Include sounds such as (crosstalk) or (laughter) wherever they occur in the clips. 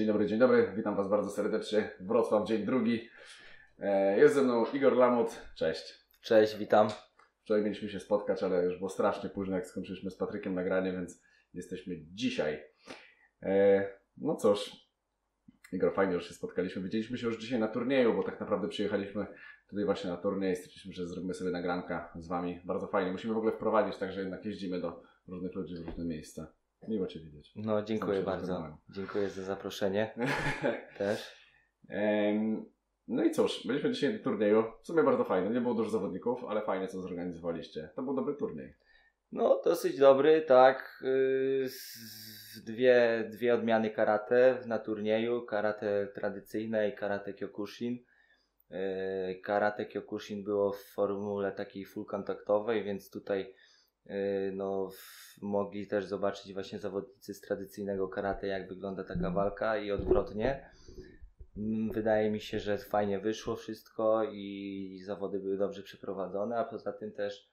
Dzień dobry, dzień dobry. Witam Was bardzo serdecznie. Wrocław, dzień drugi. E, Jest ze mną Igor Lamut. Cześć. Cześć, witam. Wczoraj mieliśmy się spotkać, ale już było strasznie późno, jak skończyliśmy z Patrykiem nagranie, więc jesteśmy dzisiaj. E, No cóż, Igor, fajnie, że się spotkaliśmy. Widzieliśmy się już dzisiaj na turnieju, bo tak naprawdę przyjechaliśmy tutaj właśnie na turniej. Stwierdziliśmy, że zrobimy sobie nagranka z Wami. Bardzo fajnie. Musimy w ogóle wprowadzić, tak, że jednak jeździmy do różnych ludzi w różne miejsca. Miło Cię widzieć. No, dziękuję bardzo. Dziękuję za zaproszenie (laughs) też. Em, No i cóż, byliśmy dzisiaj na turnieju. W sumie bardzo fajne. Nie było dużo zawodników, ale fajnie co zorganizowaliście. To był dobry turniej. No, dosyć dobry, tak. Z- Dwie, dwie odmiany karate na turnieju. Karate tradycyjne i karate kyokushin. Yy, Karate kyokushin było w formule takiej full kontaktowej, więc tutaj no, w- mogli też zobaczyć właśnie zawodnicy z tradycyjnego karate, jak wygląda taka walka i odwrotnie. Mm, Wydaje mi się, że fajnie wyszło wszystko i zawody były dobrze przeprowadzone, a poza tym też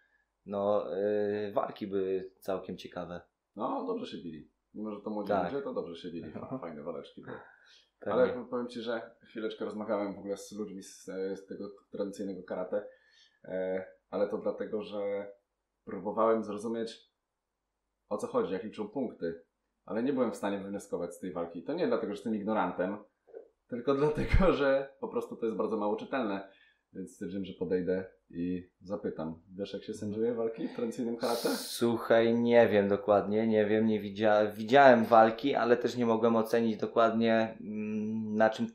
no, yy, walki były całkiem ciekawe. No, dobrze się bili. Mimo, że to młodzi Tak. to dobrze się bili. Fajne waleczki były. Ale powiem Ci, że chwileczkę rozmawiałem w ogóle z ludźmi z, z tego tradycyjnego karate, e, ale to dlatego, że próbowałem zrozumieć o co chodzi, jak liczą punkty, ale nie byłem w stanie wywnioskować z tej walki. To nie dlatego, że jestem ignorantem, tylko dlatego, (laughs) że po prostu to jest bardzo mało czytelne. Więc stwierdziłem, że podejdę i zapytam. Wiesz, jak się sędziuje walki w tradycyjnym karate? Słuchaj, nie wiem dokładnie, nie wiem, nie widziałem, widziałem walki, ale też nie mogłem ocenić dokładnie mm, na czym,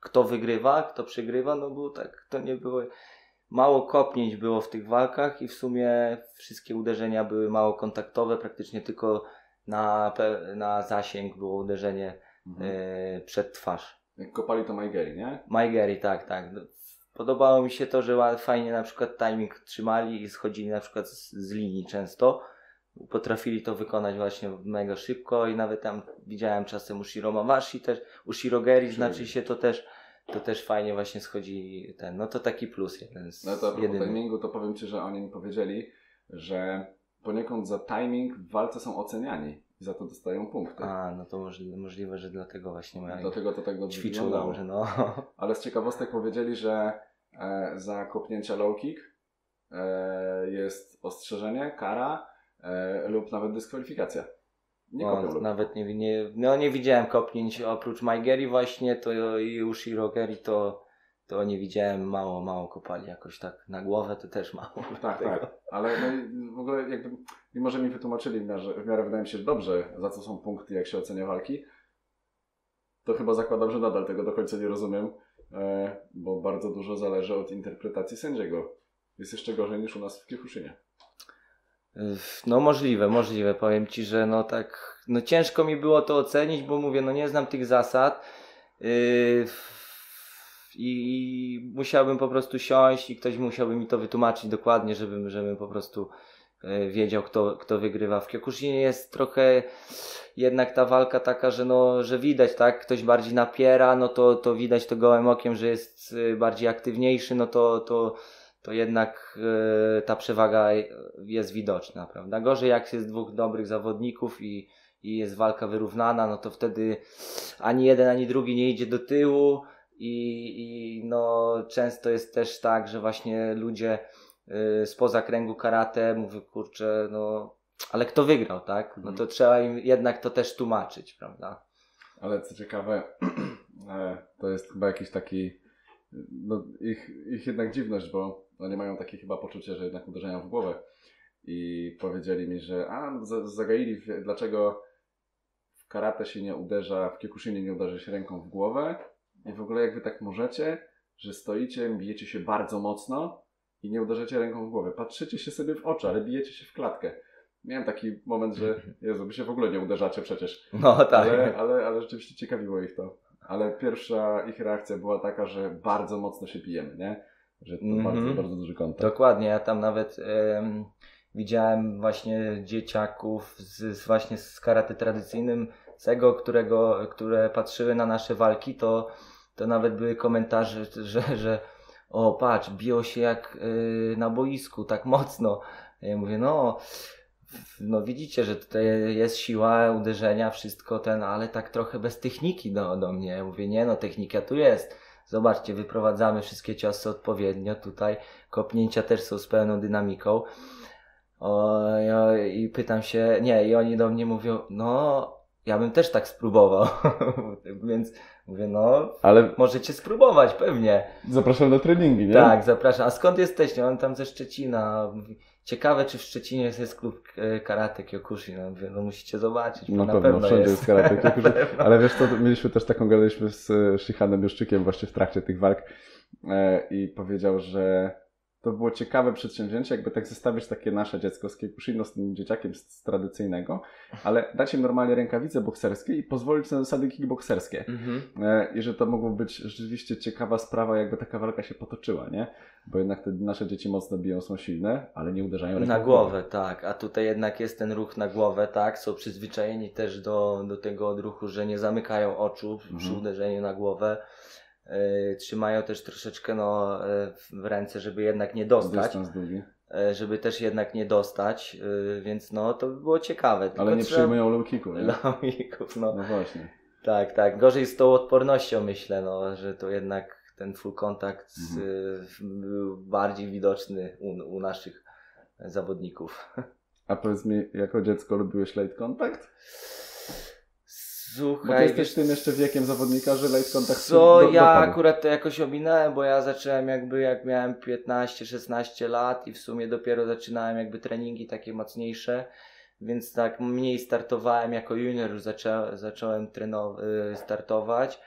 kto wygrywa, kto przegrywa, no bo tak to nie było, mało kopnięć było w tych walkach i w sumie wszystkie uderzenia były mało kontaktowe, praktycznie tylko na, na zasięg było uderzenie Mhm. e, przed twarz. Jak kopali to Majgeri, nie? Majgeri, tak, tak. No, Podobało mi się to, że fajnie na przykład timing trzymali i schodzili na przykład z, z linii często. Potrafili to wykonać właśnie mega szybko i nawet tam widziałem czasem u Shiro Mawashi też, u Shirogeri znaczy się to też, to też fajnie właśnie schodzi ten, no to taki plus jeden z No to jedyny. timingu, to powiem Ci, że oni mi powiedzieli, że poniekąd za timing w walce są oceniani i za to dostają punkty. A, no to możli, możliwe, że dlatego właśnie mają Dlatego to tak dobrze ćwiczył dobrze, no. (laughs) Ale z ciekawostek powiedzieli, że e, za kopnięcia low kick e, jest ostrzeżenie, kara e, lub nawet dyskwalifikacja. Nie O, kopią low nawet nie, nie, no nie widziałem kopnięć oprócz Majgeri właśnie, to i u Shirogeri to, to nie widziałem, mało, mało kopali jakoś tak na głowę to też mało. Tak, tego. tak. Ale no i w ogóle jakby, mimo że mi wytłumaczyli w miarę, w miarę wydaje mi się dobrze, za co są punkty, jak się ocenia walki, to chyba zakładam, że nadal tego do końca nie rozumiem, e, bo bardzo dużo zależy od interpretacji sędziego. Jest jeszcze gorzej niż u nas w Kiekuszynie. No możliwe, możliwe. Powiem Ci, że no tak, no ciężko mi było to ocenić, bo mówię, no nie znam tych zasad yy, i musiałbym po prostu siąść i ktoś musiałby mi to wytłumaczyć dokładnie, żebym, żebym po prostu yy, wiedział, kto, kto wygrywa. W Kyokushinie jest trochę jednak ta walka taka, że no, że widać, tak, ktoś bardziej napiera, no to, to widać to gołym okiem, że jest yy, bardziej aktywniejszy, no to, to to jednak e, ta przewaga jest widoczna, prawda? Gorzej jak jest dwóch dobrych zawodników i, i jest walka wyrównana, no to wtedy ani jeden, ani drugi nie idzie do tyłu i, i no często jest też tak, że właśnie ludzie e, spoza kręgu karate mówią, kurczę, no ale kto wygrał, tak? No to trzeba im jednak to też tłumaczyć, prawda? Ale co ciekawe, (clears throat) e, to jest chyba jakiś taki, no ich, ich jednak dziwność, bo oni mają takie chyba poczucie, że jednak uderzają w głowę. I powiedzieli mi, że a, za- zagaili, dlaczego w karate się nie uderza, w kiekuszynie nie uderzy się ręką w głowę. I w ogóle jak wy tak możecie, że stoicie, bijecie się bardzo mocno i nie uderzacie ręką w głowę. Patrzycie się sobie w oczy, ale bijecie się w klatkę. Miałem taki moment, że Jezu, wy się w ogóle nie uderzacie przecież. No tak. Ale, ale, ale rzeczywiście ciekawiło ich to. Ale pierwsza ich reakcja była taka, że bardzo mocno się bijemy, nie? Że to Mhm. bardzo, bardzo duży kontakt. Dokładnie, ja tam nawet em, widziałem właśnie dzieciaków z, z właśnie z karate tradycyjnym, tego, którego, które patrzyły na nasze walki, to, to nawet były komentarze, że, że o patrz, biło się jak y, na boisku, tak mocno. Ja mówię, no no widzicie, że tutaj jest siła uderzenia, wszystko ten, ale tak trochę bez techniki do, do mnie. Mówię, nie no, technika tu jest. Zobaczcie, wyprowadzamy wszystkie ciosy odpowiednio tutaj, kopnięcia też są z pełną dynamiką. O, ja, I pytam się, nie, i oni do mnie mówią, no, ja bym też tak spróbował. (laughs) Więc mówię, no, Ale możecie spróbować, pewnie. zapraszam na treningi, nie? Tak, zapraszam. A skąd jesteście? On tam ze Szczecina. Mówi, Ciekawe, czy w Szczecinie jest klub e, karate Kyokushin. No, mówię, no musicie zobaczyć, bo No na pewno, pewno wszędzie jest. karate (laughs) Kyokushin. Ale wiesz co, mieliśmy też taką, gadaliśmy z e, Shihanem Juszczykiem właśnie w trakcie tych walk e, i powiedział, że to było ciekawe przedsięwzięcie, jakby tak zestawić takie nasze dziecko z Kyokushino z tym dzieciakiem z, z tradycyjnego, ale dać im normalnie rękawice bokserskie i pozwolić na zasady kickbokserskie. Mhm. E, I że to mogło być rzeczywiście ciekawa sprawa, jakby taka walka się potoczyła, nie? Bo jednak te nasze dzieci mocno biją, są silne, ale nie uderzają ręką Na głowę, tak. A tutaj jednak jest ten ruch na głowę, tak. Są przyzwyczajeni też do, do tego odruchu, że nie zamykają oczu przy Mhm. uderzeniu na głowę. E, trzymają też troszeczkę no, e, w ręce, żeby jednak nie dostać. Dystans długi. E, żeby też jednak nie dostać. Więc no, to by było ciekawe. Tylko Ale nie trzeba- przyjmują low kicku, nie? Lowików, no. No właśnie. Tak, tak. Gorzej z tą odpornością myślę, no, że to jednak ten full kontakt Mhm. był bardziej widoczny u, u naszych zawodników. A powiedz mi, jako dziecko lubiłeś late contact? Bo ty Słuchaj, jesteś wiesz tym jeszcze wiekiem zawodnika, że late contact co, do- ja dopadł. akurat to jakoś ominąłem, bo ja zacząłem jakby jak miałem 15-16 lat i w sumie dopiero zaczynałem jakby treningi takie mocniejsze, więc tak mniej startowałem jako junior, już zaczą, zacząłem treno, y, startować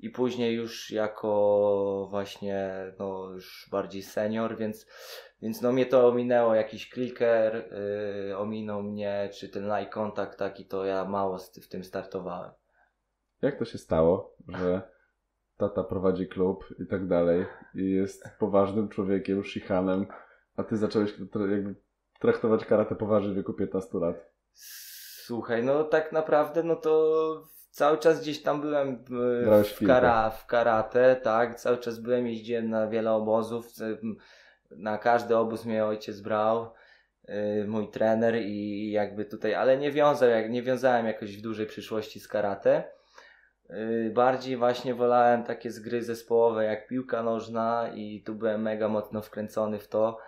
i później już jako właśnie no już bardziej senior, więc więc no mnie to ominęło, jakiś clicker y, ominął mnie, czy ten eye contact taki, to ja mało w tym startowałem. Jak to się stało, że tata prowadzi klub i tak dalej i jest poważnym człowiekiem, shihanem, a ty zacząłeś jakby traktować karate poważnie w wieku 15 lat? Słuchaj, no tak naprawdę, no to cały czas gdzieś tam byłem Grałeś w kara, w karate, tak, cały czas byłem, jeździłem na wiele obozów, m, na każdy obóz mnie ojciec brał, e, mój trener i jakby tutaj, ale nie wiązał, jak, nie wiązałem jakoś w dużej przyszłości z karate. E, Bardziej właśnie wolałem takie zgry zespołowe jak piłka nożna i tu byłem mega mocno wkręcony w to.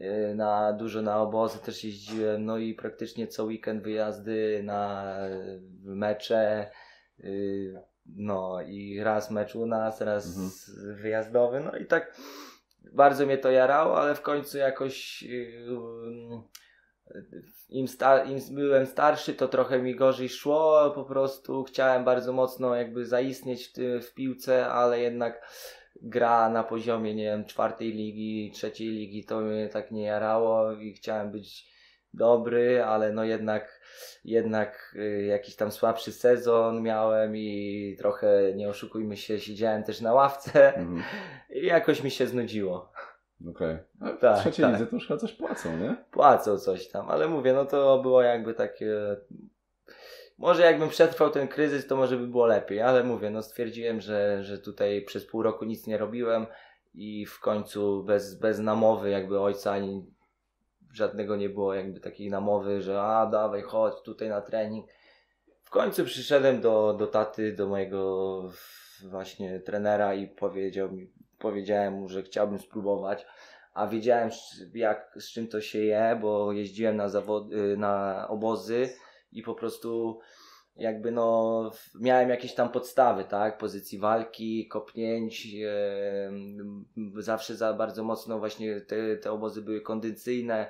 Y, na dużo na obozy też jeździłem, no i praktycznie co weekend wyjazdy na y, mecze, y, no i raz mecz u nas, raz Mhm. wyjazdowy, no i tak bardzo mnie to jarało, ale w końcu jakoś y, im, sta- im byłem starszy, to trochę mi gorzej szło, po prostu chciałem bardzo mocno jakby zaistnieć w, ty- w piłce, ale jednak gra na poziomie, nie wiem, czwartej ligi, trzeciej ligi, to mnie tak nie jarało i chciałem być dobry, ale no jednak, jednak y, jakiś tam słabszy sezon miałem i trochę, nie oszukujmy się, siedziałem też na ławce Mhm. i jakoś mi się znudziło. Okej. W Tak, trzeciej tak. lidze to już chyba coś płacą, nie? Płacą coś tam, ale mówię, no to było jakby takie... Może jakbym przetrwał ten kryzys, to może by było lepiej, ale mówię, no stwierdziłem, że, że tutaj przez pół roku nic nie robiłem i w końcu bez, bez namowy jakby ojca ani żadnego nie było jakby takiej namowy, że a dawaj chodź tutaj na trening. W końcu przyszedłem do, do taty, do mojego właśnie trenera i powiedział mi, powiedziałem mu, że chciałbym spróbować, a wiedziałem jak, z czym to się je, bo jeździłem na, zawody, na obozy i po prostu jakby no miałem jakieś tam podstawy, tak, pozycji walki, kopnięć, em, zawsze za bardzo mocno właśnie te, te obozy były kondycyjne,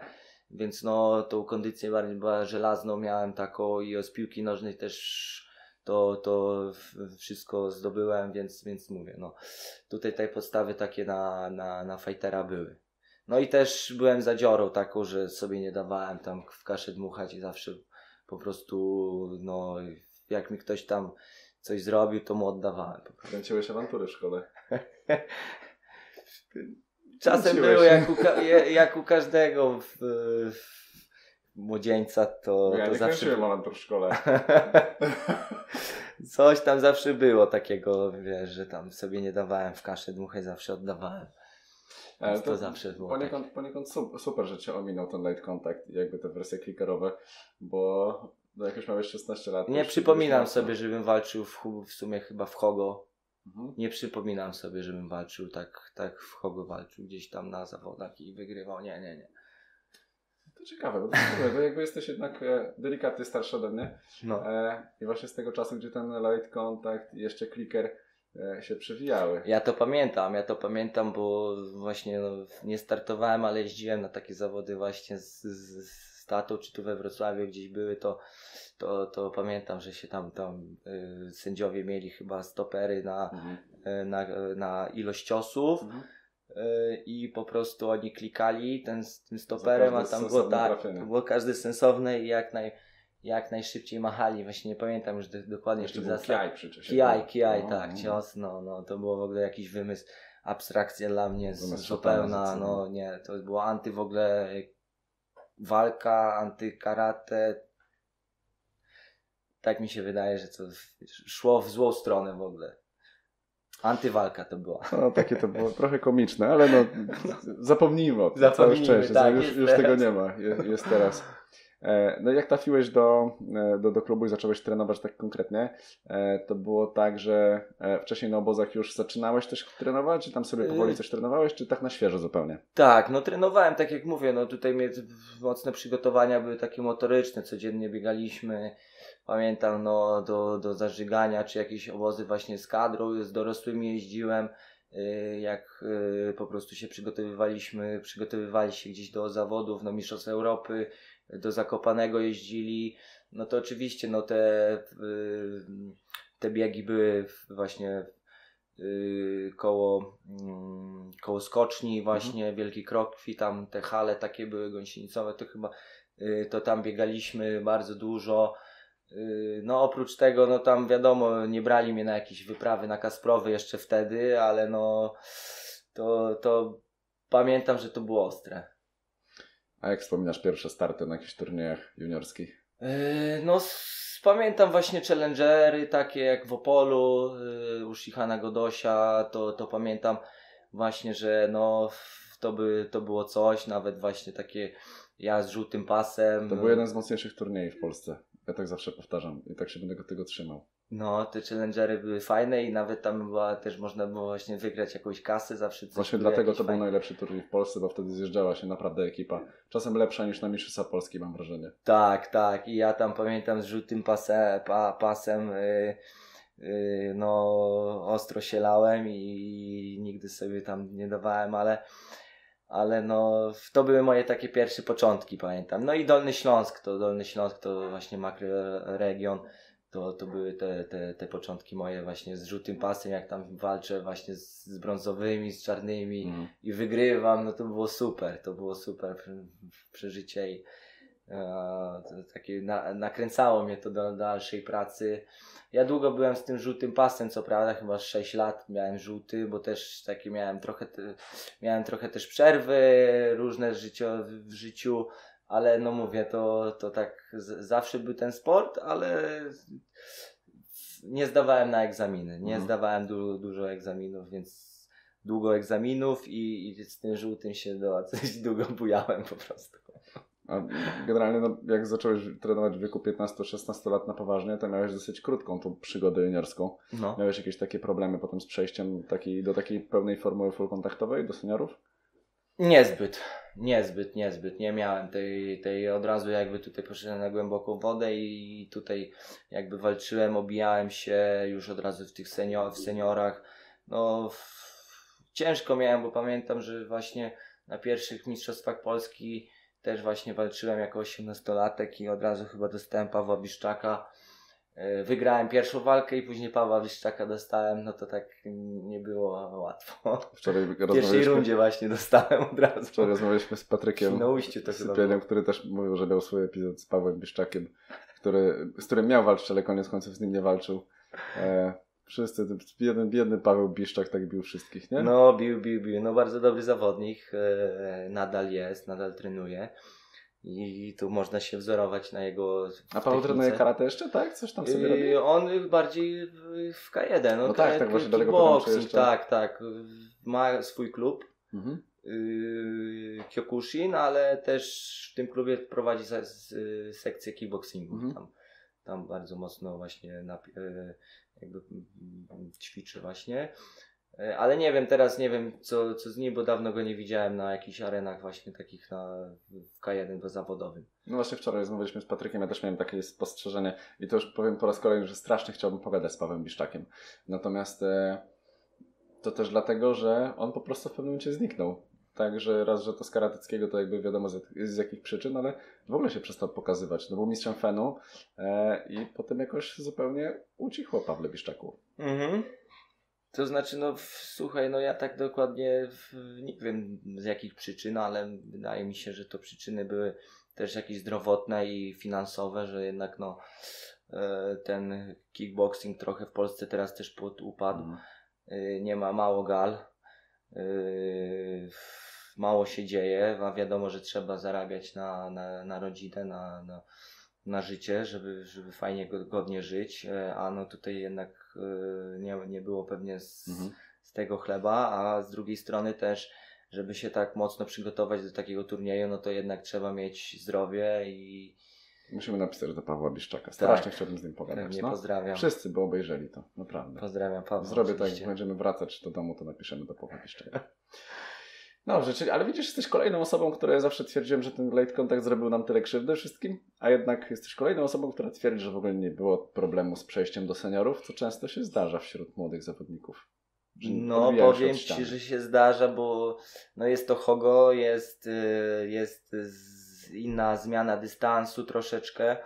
więc no tą kondycję bardziej żelazną miałem taką i z piłki nożnej też to, to wszystko zdobyłem, więc, więc mówię, no tutaj te podstawy takie na, na, na fightera były. No i też byłem zadziorą taką, że sobie nie dawałem tam w kaszę dmuchać i zawsze po prostu, no jak mi ktoś tam coś zrobił, to mu oddawałem. Kręciłeś awantury w szkole. (laughs) Czasem Kręciłeś. było jak u, ka- jak u każdego w, w młodzieńca, to, ja to nie zawsze kręciłem awantur w szkole. (laughs) Coś tam zawsze było takiego, wiesz, że tam sobie nie dawałem w kaszę dmuchać, zawsze oddawałem. E, Więc to zawsze było tak. Poniekąd, poniekąd su- super, że cię ominął ten light contact i jakby te wersje klikerowe, bo no jak już miałeś 16 lat... to Nie przypominam sobie, żebym walczył w, w sumie chyba w Hogo. Mhm. Nie przypominam sobie, żebym walczył tak, tak w Hogo walczył gdzieś tam na zawodach i wygrywał. Nie, nie, nie. To ciekawe, bo, to ciekawe, bo jakby jesteś jednak e, delikatnie starszy ode mnie No. e, i właśnie z tego czasu, gdzie ten light contact i jeszcze clicker się przewijały. Ja to pamiętam, ja to pamiętam, bo właśnie no, nie startowałem, ale jeździłem na takie zawody właśnie z, z, z tatą, czy tu we Wrocławiu gdzieś były, to, to, to pamiętam, że się tam, tam y, sędziowie mieli chyba stopery na, Mhm. y, na, na ilość ciosów. Mhm. y, I po prostu oni klikali ten, tym stoperem, a tam było tak, było każde sensowne i jak, naj, jak najszybciej machali. Właśnie nie pamiętam już do, dokładnie Jeszcze tych zasad. kiaj przecież. Kiaj, kiaj, No, tak, no. cios, no, no, to było w ogóle jakiś wymysł, abstrakcja dla mnie zupełna, no nie, to było anty w ogóle walka, antykarate. Tak mi się wydaje, że to szło w złą stronę w ogóle. Antywalka to była. No takie to było trochę komiczne, ale no (laughs) zapomnijmy o tym. Zapomnijmy, Całe szczęście, tak, już, już teraz. tego nie ma, jest, jest teraz. E, No i jak trafiłeś do, e, do, do klubu i zacząłeś trenować tak konkretnie, e, to było tak, że wcześniej na obozach już zaczynałeś też trenować, czy tam sobie powoli coś trenowałeś, czy tak na świeżo zupełnie? Tak, no trenowałem, tak jak mówię, no tutaj mnie mocne przygotowania były takie motoryczne, codziennie biegaliśmy, pamiętam, no do, do zażygania, czy jakieś obozy właśnie z kadrą, z dorosłymi jeździłem, jak po prostu się przygotowywaliśmy, przygotowywali się gdzieś do zawodów, no mistrzostw Europy, do Zakopanego jeździli, no to oczywiście, no te, y, te biegi były właśnie y, koło, mm, koło skoczni właśnie, Wielki Krokwi, tam te hale takie były gąsienicowe, to chyba y, to tam biegaliśmy bardzo dużo. No oprócz tego, no tam wiadomo, nie brali mnie na jakieś wyprawy na Kasprowy jeszcze wtedy, ale no to, to pamiętam, że to było ostre. A jak wspominasz pierwsze starty na jakichś turniejach juniorskich? Yy, No, pamiętam właśnie challengery takie jak w Opolu, yy, u Shihana Godosia, to, to pamiętam właśnie, że no to, by, to było coś, nawet właśnie takie ja z żółtym pasem. To był jeden z mocniejszych turniejów w Polsce. Ja tak zawsze powtarzam i tak się będę go tego trzymał. No, te challengery były fajne i nawet tam była też można było właśnie wygrać jakąś kasę zawsze. coś Właśnie dlatego to był fajne- najlepszy turniej w Polsce, bo wtedy zjeżdżała się naprawdę ekipa. Czasem lepsza niż na Mistrzostwa Polski, mam wrażenie. Tak, tak. I ja tam pamiętam z żółtym pasem, pa, pasem y, y, no ostro się lałem i nigdy sobie tam nie dawałem, ale, ale no to były moje takie pierwsze początki, pamiętam. No i Dolny Śląsk, to Dolny Śląsk to właśnie makroregion. To, to były te, te, te początki moje właśnie z żółtym pasem, jak tam walczę właśnie z, z brązowymi, z czarnymi Mm. i wygrywam, no to było super, to było super prze- przeżycie i e, takie na, nakręcało mnie to do dalszej pracy. Ja długo byłem z tym żółtym pasem, co prawda, chyba z 6 lat miałem żółty, bo też takie miałem trochę, miałem trochę też przerwy różne życio, w życiu, ale no mówię, to, to tak z, zawsze był ten sport, ale nie zdawałem na egzaminy, nie Mhm. zdawałem du, dużo egzaminów, więc długo egzaminów i, i z tym żółtym się dosyć (laughs) długo bujałem po prostu. A generalnie, no, jak zacząłeś trenować w wieku 15-16 lat na poważnie, to miałeś dosyć krótką tą przygodę juniorską. No. Miałeś jakieś takie problemy potem z przejściem takiej, do takiej pełnej formuły full kontaktowej do seniorów? Niezbyt, niezbyt, niezbyt. Nie miałem tej, tej od razu jakby tutaj poszedłem na głęboką wodę i tutaj jakby walczyłem, obijałem się już od razu w tych senior, w seniorach. No w, ciężko miałem, bo pamiętam, że właśnie na pierwszych mistrzostwach Polski też właśnie walczyłem jako 18-latek i od razu chyba dostałem Pawła Biszczaka. E, Wygrałem pierwszą walkę i później Pawła Biszczaka dostałem, no to tak nie było łatwo. Wczoraj W pierwszej rundzie właśnie dostałem od razu. wczoraj rozmawialiśmy z Patrykiem Sypielem, który też mówił, że miał swój epizod z Pawłem Biszczakiem, który, z którym miał walczyć, ale koniec końców z nim nie walczył. E, wszyscy, biedny, biedny Paweł Biszczak tak bił wszystkich, nie? No, bił, bił, bił. No bardzo dobry zawodnik. E, nadal jest, nadal trenuje. I tu można się wzorować na jego. A Paweł trenuje karate jeszcze, tak? Coś tam sobie I robi? on bardziej w- w K1. No, No tak, tak, właśnie dlatego Tak, tak. Ma swój klub. Mhm. yy, Kyokushin, ale też w tym klubie prowadzi sekcję kickboxingu. Mhm. Tam, tam bardzo mocno właśnie napi- yy, jakby mm, ćwiczy właśnie. Yy, Ale nie wiem, teraz nie wiem co, co z nim, bo dawno go nie widziałem na jakichś arenach właśnie takich na, w K1 bo zawodowym. No właśnie wczoraj rozmawialiśmy z Patrykiem, ja też miałem takie spostrzeżenie i to już powiem po raz kolejny, że strasznie chciałbym pogadać z Pawłem Biszczakiem. Natomiast e, to też dlatego, że on po prostu w pewnym momencie zniknął. Także raz, że to z karateckiego to jakby wiadomo z, z jakich przyczyn, ale w ogóle się przestał pokazywać. No był mistrzem Fenu e, i potem jakoś zupełnie ucichło Pawle Biszczaku. Mhm. To znaczy, no słuchaj, no ja tak dokładnie nie wiem z jakich przyczyn, ale wydaje mi się, że to przyczyny były też jakieś zdrowotne i finansowe, że jednak no e, ten kickboxing trochę w Polsce teraz też pod upadł. Mhm. Y, nie ma mało gal, y, mało się dzieje, a wiadomo, że trzeba zarabiać na, na, na rodzinę, na, na, na życie, żeby, żeby fajnie, go- godnie żyć, e, a no tutaj jednak y, nie, nie było pewnie z, Mhm. z tego chleba, a z drugiej strony też, żeby się tak mocno przygotować do takiego turnieju, no to jednak trzeba mieć zdrowie i Musimy napisać do Pawła Biszczaka. Strasznie Tak. chciałbym z nim pogadać. pewnie No. pozdrawiam. Wszyscy by obejrzeli to, naprawdę. Pozdrawiam Pawła. Zrobię tak, oczywiście. jak będziemy wracać do domu, to napiszemy do Pawła Biszczaka. Dobrze, czyli, ale widzisz, jesteś kolejną osobą, która ja zawsze twierdziłem, że ten late contact zrobił nam tyle krzywdy wszystkim, a jednak jesteś kolejną osobą, która twierdzi, że w ogóle nie było problemu z przejściem do seniorów, co często się zdarza wśród młodych zawodników. No powiem Ci, że się zdarza, bo no jest to Hogo, jest, y, jest inna zmiana dystansu troszeczkę.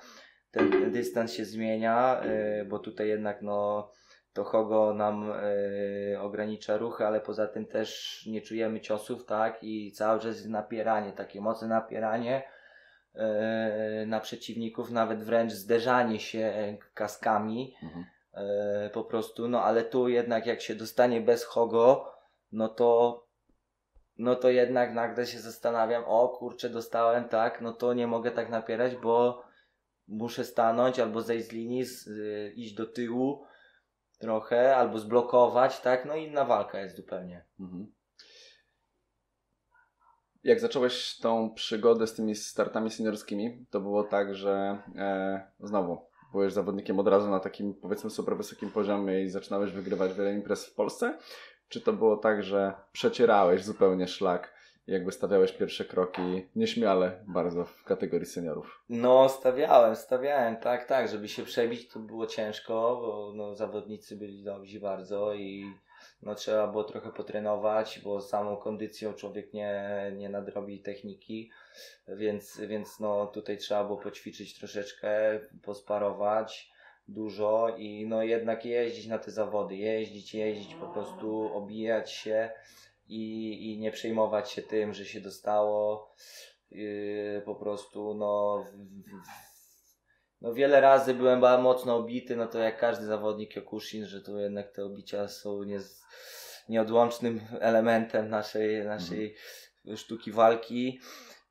Ten dystans się zmienia, y, bo tutaj jednak no to Hogo nam y, ogranicza ruchy, ale poza tym też nie czujemy ciosów, tak? I cały czas jest napieranie, takie mocne napieranie y, na przeciwników, nawet wręcz zderzanie się kaskami. Mhm. E, po prostu, no ale tu jednak jak się dostanie bez Hogo, no to no to jednak nagle się zastanawiam, o kurczę dostałem, tak, no to nie mogę tak napierać, bo muszę stanąć albo zejść z linii, z, iść do tyłu trochę, albo zblokować, tak, no inna walka jest zupełnie. Mhm. Jak zacząłeś tą przygodę z tymi startami seniorskimi, to było tak, że e, znowu byłeś zawodnikiem od razu na takim powiedzmy super wysokim poziomie i zaczynałeś wygrywać wiele imprez w Polsce? Czy to było tak, że przecierałeś zupełnie szlak i jakby stawiałeś pierwsze kroki nieśmiale bardzo w kategorii seniorów? No, stawiałem, stawiałem, tak, tak, żeby się przebić to było ciężko, bo no, zawodnicy byli dobrzy bardzo i no, trzeba było trochę potrenować, bo samą kondycją człowiek nie, nie nadrobi techniki, więc, więc no, tutaj trzeba było poćwiczyć troszeczkę, posparować dużo i no jednak jeździć na te zawody, jeździć, jeździć, po prostu obijać się i, i nie przejmować się tym, że się dostało. Yy, po prostu no, no wiele razy byłem bardzo mocno obity, no to jak każdy zawodnik Kyokushin, że to jednak te obicia są nie, nieodłącznym elementem naszej, naszej sztuki walki.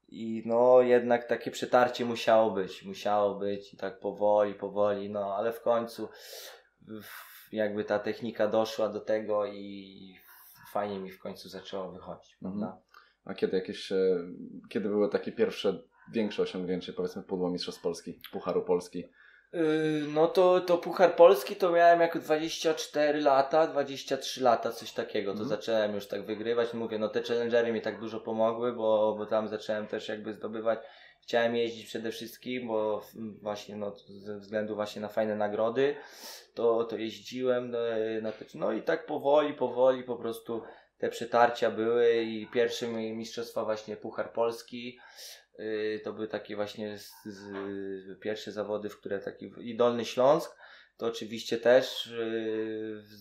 I no jednak takie przetarcie musiało być, musiało być i tak powoli, powoli, no ale w końcu jakby ta technika doszła do tego i fajnie mi w końcu zaczęło wychodzić, Mhm. A kiedy jakieś, e, kiedy były takie pierwsze, większe osiągnięcie, powiedzmy pudło Mistrzostw Polski, Pucharu Polski? Yy, No to, to Puchar Polski to miałem jako 24 lata, 23 lata, coś takiego. To Mhm. zacząłem już tak wygrywać. Mówię, no te challengery mi tak dużo pomogły, bo, bo tam zacząłem też jakby zdobywać. Chciałem jeździć przede wszystkim, bo właśnie no, ze względu właśnie na fajne nagrody, to, to jeździłem no, na te, no i tak powoli, powoli po prostu te przetarcia były i pierwsze mi- mistrzostwa właśnie Puchar Polski. Yy, to były takie właśnie z, z, pierwsze zawody, w które taki i Dolny Śląsk, to oczywiście też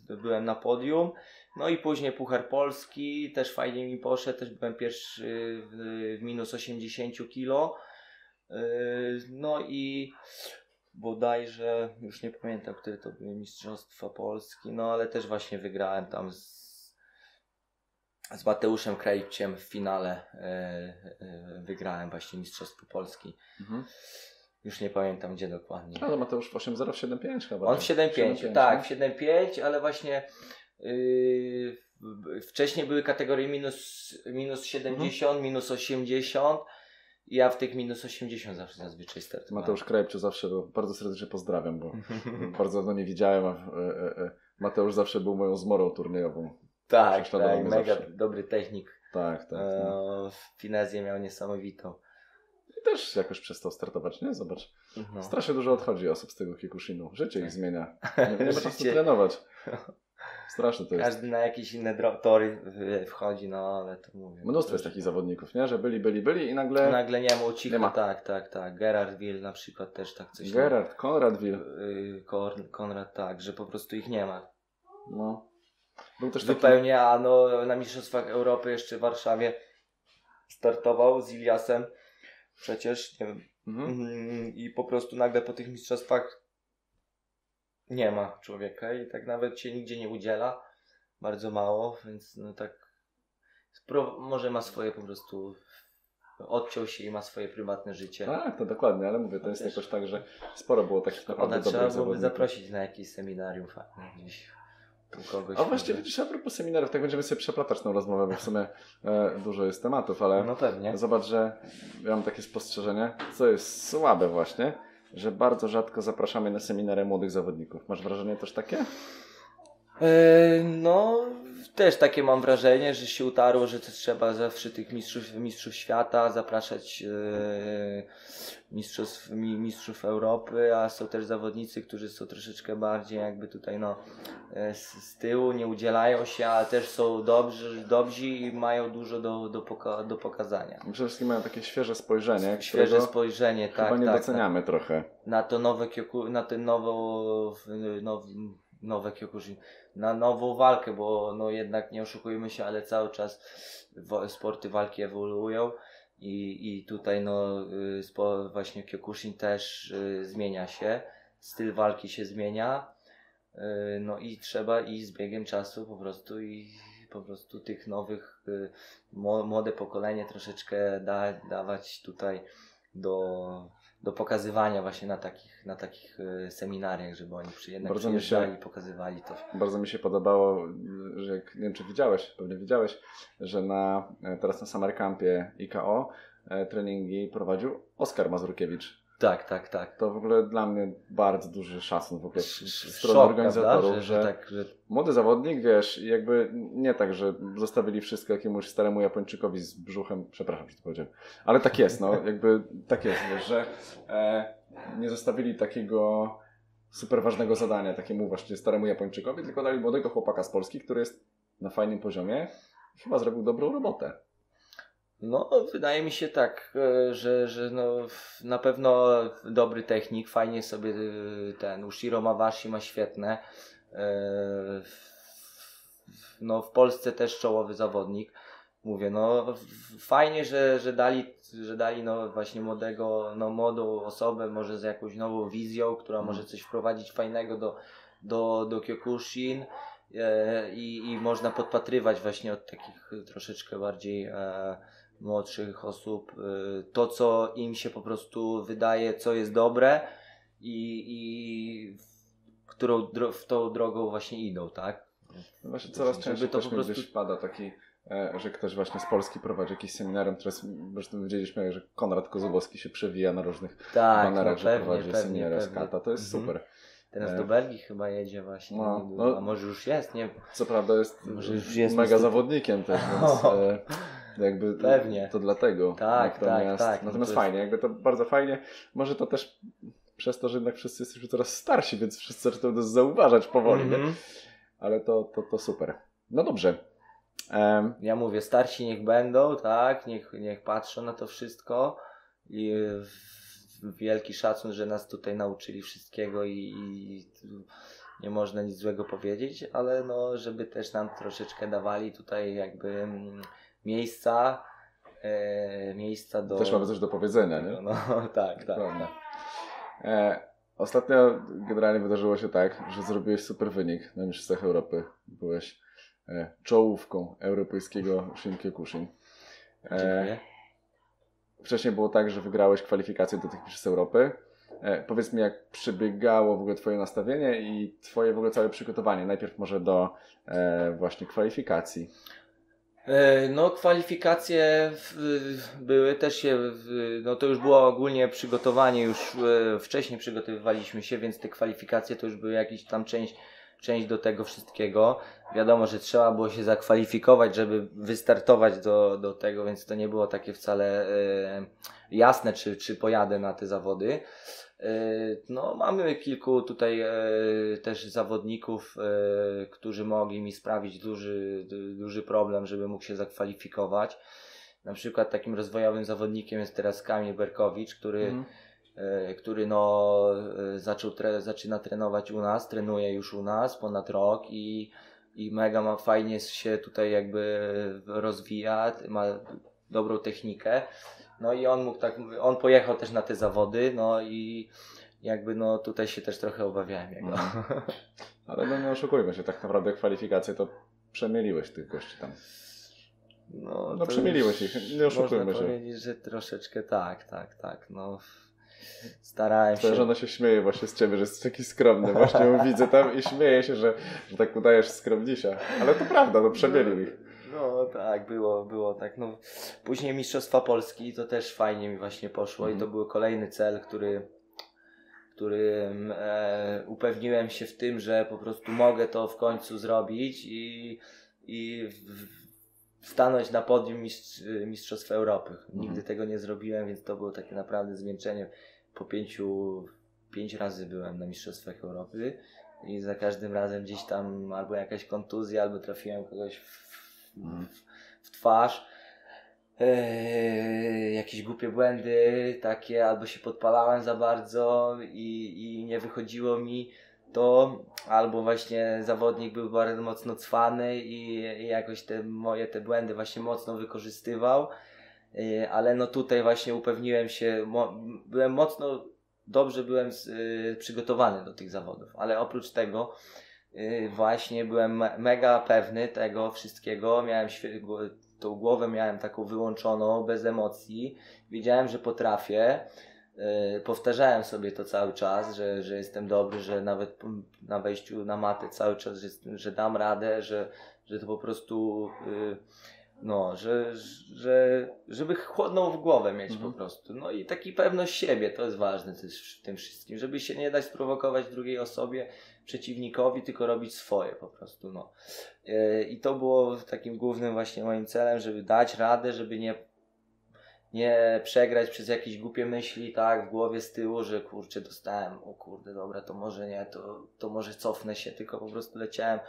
yy, byłem na podium. No i później Puchar Polski, też fajnie mi poszedł, też byłem pierwszy w, w minus 80 kilo. Yy, no i bodajże, już nie pamiętam, które to były Mistrzostwa Polski, no ale też właśnie wygrałem tam z, z Mateuszem Krajciem w finale. Yy, yy, wygrałem właśnie Mistrzostwo Polski. Mhm. Już nie pamiętam gdzie dokładnie. Ale Mateusz w 8.075 chyba. On tak? w 7.5, 7.5, tak, no. w 7.5, ale właśnie yy, wcześniej były kategorie minus, minus 70, Mhm. minus 80 i ja w tych minus 80 zawsze zazwyczaj startowałem. Mateusz Krajewczyk zawsze był, bardzo serdecznie pozdrawiam, bo (laughs) bardzo dawno nie widziałem, a e, e, e, Mateusz zawsze był moją zmorą turniejową. tak, tak, mega zawsze. dobry technik. Tak, tak. No. E, finezję miał niesamowitą. I też jakoś przestał startować, nie? Zobacz. No. Strasznie dużo odchodzi osób z tego Kikushinu. Życie ich zmienia. (laughs) Nie, nie ma czasu trenować. (laughs) Straszne to jest. Każdy na jakieś inne tory wchodzi, no ale to mówię. Mnóstwo jest takich zawodników, nie? Że byli, byli, byli i nagle Nagle nie ma cicho, Nie ma. tak, tak, tak. Gerard Will na przykład też tak coś. Gerard, Konrad Will. Y, Kor- Konrad tak, że po prostu ich nie ma. No. Był też taki... Zupełnie, a no na Mistrzostwach Europy jeszcze w Warszawie startował z Iliasem. Przecież, nie wiem. Mhm. Mm, I po prostu nagle po tych mistrzostwach nie ma człowieka i tak nawet się nigdzie nie udziela. Bardzo mało, więc no tak. Może ma swoje po prostu. Odciął się i ma swoje prywatne życie. Tak, to dokładnie, ale mówię, to jest Też. jakoś tak, że sporo było takich naprawdę Ona trzeba dobrych byłoby zaprosić na jakieś seminarium fajne gdzieś kogoś. A właśnie widzisz, a propos seminariów, tak będziemy sobie przeplatać tą rozmowę, bo w sumie e, dużo jest tematów, ale No pewnie. zobacz, że ja mam takie spostrzeżenie, co jest słabe właśnie, że bardzo rzadko zapraszamy na seminary młodych zawodników. Masz wrażenie też takie? E, No, też takie mam wrażenie, że się utarło, że to trzeba zawsze tych mistrzów, mistrzów świata zapraszać e, mistrzów, mi- mistrzów Europy, a są też zawodnicy, którzy są troszeczkę bardziej jakby tutaj no e, z, z tyłu, nie udzielają się, ale też są dobrzy, dobrzy i mają dużo do, do, poka- do pokazania. Przede wszystkim mają takie świeże spojrzenie, Świeże spojrzenie, chyba tak, nie tak, doceniamy trochę. na to nowe na ten nowo, now, nowe kiokushi, na nową walkę, bo no jednak nie oszukujmy się, ale cały czas sporty walki ewoluują i, i tutaj no y, właśnie kyokushin też y, zmienia się, styl walki się zmienia, y, no i trzeba iść z biegiem czasu po prostu i po prostu tych nowych, młode pokolenie troszeczkę da, dawać tutaj do, do pokazywania właśnie na takich, na takich e, seminariach, żeby oni przy, jednak Bardzo przyjeżdżali, pokazywali to. Bardzo mi się podobało, że jak, nie wiem czy widziałeś, pewnie widziałeś, że na, e, teraz na Summer Campie IKO e, treningi prowadził Oskar Mazurkiewicz. Tak, tak, tak. To w ogóle dla mnie bardzo duży szacun w ogóle w stronę organizatorów, że, Że, tak, że młody zawodnik, wiesz, jakby nie tak, że zostawili wszystko jakiemuś staremu Japończykowi z brzuchem, przepraszam, że to powiedziałem, ale tak jest, no, (laughs) jakby tak jest, wiesz, że e, nie zostawili takiego super ważnego zadania takiemu właśnie staremu Japończykowi, tylko dali młodego chłopaka z Polski, który jest na fajnym poziomie i chyba zrobił dobrą robotę. No, wydaje mi się tak, e, że, że no, na pewno dobry technik, fajnie sobie e, ten Ushiro Mawashi ma świetne. E, No, w Polsce też czołowy zawodnik. Mówię, no fajnie, że, że dali, że dali no właśnie młodego, no młodą osobę, może z jakąś nową wizją, która może coś wprowadzić fajnego do, do, do Kyokushin i, i można podpatrywać właśnie od takich troszeczkę bardziej e, młodszych osób y, to, co im się po prostu wydaje, co jest dobre i, i w, którą, dro- w tą drogą właśnie idą, tak? No Właśnie coraz częściej to po prostu- gdzieś pada taki, e, że ktoś właśnie z Polski prowadzi jakieś seminarium, teraz zresztą widzieliśmy, że Konrad Kozłowski się przewija na różnych Tak, banerach, no że pewnie, prowadzi pewnie, seminaria z pewnie. To jest Mhm. super. Teraz E, do Belgii chyba jedzie właśnie, no, no. a może już jest, nie. Co prawda jest, Może już jest mega niestety. zawodnikiem też, (laughs) więc e, jakby Pewnie. to dlatego. Tak, natomiast, tak, tak. No Natomiast to jest- fajnie, jakby to bardzo fajnie. Może to też przez to, że jednak wszyscy jesteśmy coraz starsi, więc wszyscy zaczynają nas zauważać powoli, nie? Mhm. ale to, to, to super. No dobrze. Em, Ja mówię, starsi niech będą, tak, niech, niech patrzą na to wszystko i wielki szacun, że nas tutaj nauczyli wszystkiego i, i nie można nic złego powiedzieć, ale no, żeby też nam troszeczkę dawali tutaj jakby mm, miejsca, e, miejsca do... Też mamy coś do powiedzenia, nie? No, (laughs) tak, tak, tak. E, ostatnio generalnie wydarzyło się tak, że zrobiłeś super wynik na Mistrzostwach Europy. Byłeś e, czołówką europejskiego Shinkekushin. E, Dziękuję. wcześniej było tak, że wygrałeś kwalifikację do tych Mistrzostw Europy. E, powiedz mi, jak przebiegało w ogóle Twoje nastawienie i Twoje w ogóle całe przygotowanie. Najpierw może do e, właśnie kwalifikacji. E, no, kwalifikacje były też się, no to już było ogólnie przygotowanie, już e, wcześniej przygotowywaliśmy się, więc te kwalifikacje to już były jakiś tam część, część do tego wszystkiego. Wiadomo, że trzeba było się zakwalifikować, żeby wystartować do, do tego, więc to nie było takie wcale e, jasne, czy, czy pojadę na te zawody. E, no, mamy kilku tutaj e, też zawodników, e, którzy mogli mi sprawić duży, duży problem, żeby mógł się zakwalifikować. Na przykład takim rozwojowym zawodnikiem jest teraz Kamil Berkowicz, który, Mhm. który no, zaczął tre, zaczyna trenować u nas, trenuje już u nas ponad rok i, i mega ma fajnie się tutaj jakby rozwija, ma dobrą technikę. No i on mógł tak, on pojechał też na te zawody, no i jakby no tutaj się też trochę obawiałem jego. Mhm. (laughs) Ale no nie oszukujmy się, tak naprawdę kwalifikacje to przemieliłeś tych gości tam. No, No przemieliłeś ich, nie oszukujmy Można się. powiedzieć, że troszeczkę tak, tak, tak, no starałem się. żona się śmieje właśnie z ciebie, że jesteś taki skromny. Właśnie ją widzę tam i śmieje się, że, że tak udajesz skromnisia. Ale to prawda, no przemielił ich. No tak, było, było tak. No. Później Mistrzostwa Polski to też fajnie mi właśnie poszło Mhm. i to był kolejny cel, który, którym e, upewniłem się w tym, że po prostu mogę to w końcu zrobić i, i w, stanąć na podium mistrz, Mistrzostw Europy. Nigdy tego nie zrobiłem, więc to było takie naprawdę zwieńczenie. Po pięciu, pięć razy byłem na Mistrzostwach Europy i za każdym razem gdzieś tam albo jakaś kontuzja, albo trafiłem kogoś w, W twarz. Eee, jakieś głupie błędy takie, albo się podpalałem za bardzo i, i nie wychodziło mi to, albo właśnie zawodnik był bardzo mocno cwany i, i jakoś te moje te błędy właśnie mocno wykorzystywał. Eee, ale no tutaj właśnie upewniłem się, byłem mocno, dobrze byłem y, przygotowany do tych zawodów, ale oprócz tego właśnie byłem me- mega pewny tego wszystkiego, miałem tą głowę miałem taką wyłączoną, bez emocji, wiedziałem, że potrafię, y, powtarzałem sobie to cały czas, że, że jestem dobry, że nawet na wejściu na matę cały czas, że, że dam radę, że, że to po prostu y, no, że, że żeby chłodną w głowę mieć Mhm. po prostu. No i taki pewność siebie, to jest ważne też w tym wszystkim, żeby się nie dać sprowokować drugiej osobie, przeciwnikowi, tylko robić swoje po prostu, no. E, I to było takim głównym właśnie moim celem, żeby dać radę, żeby nie nie przegrać przez jakieś głupie myśli, tak, w głowie z tyłu, że kurczę, dostałem, o kurde, dobra, to może nie, to, to może cofnę się, tylko po prostu leciałem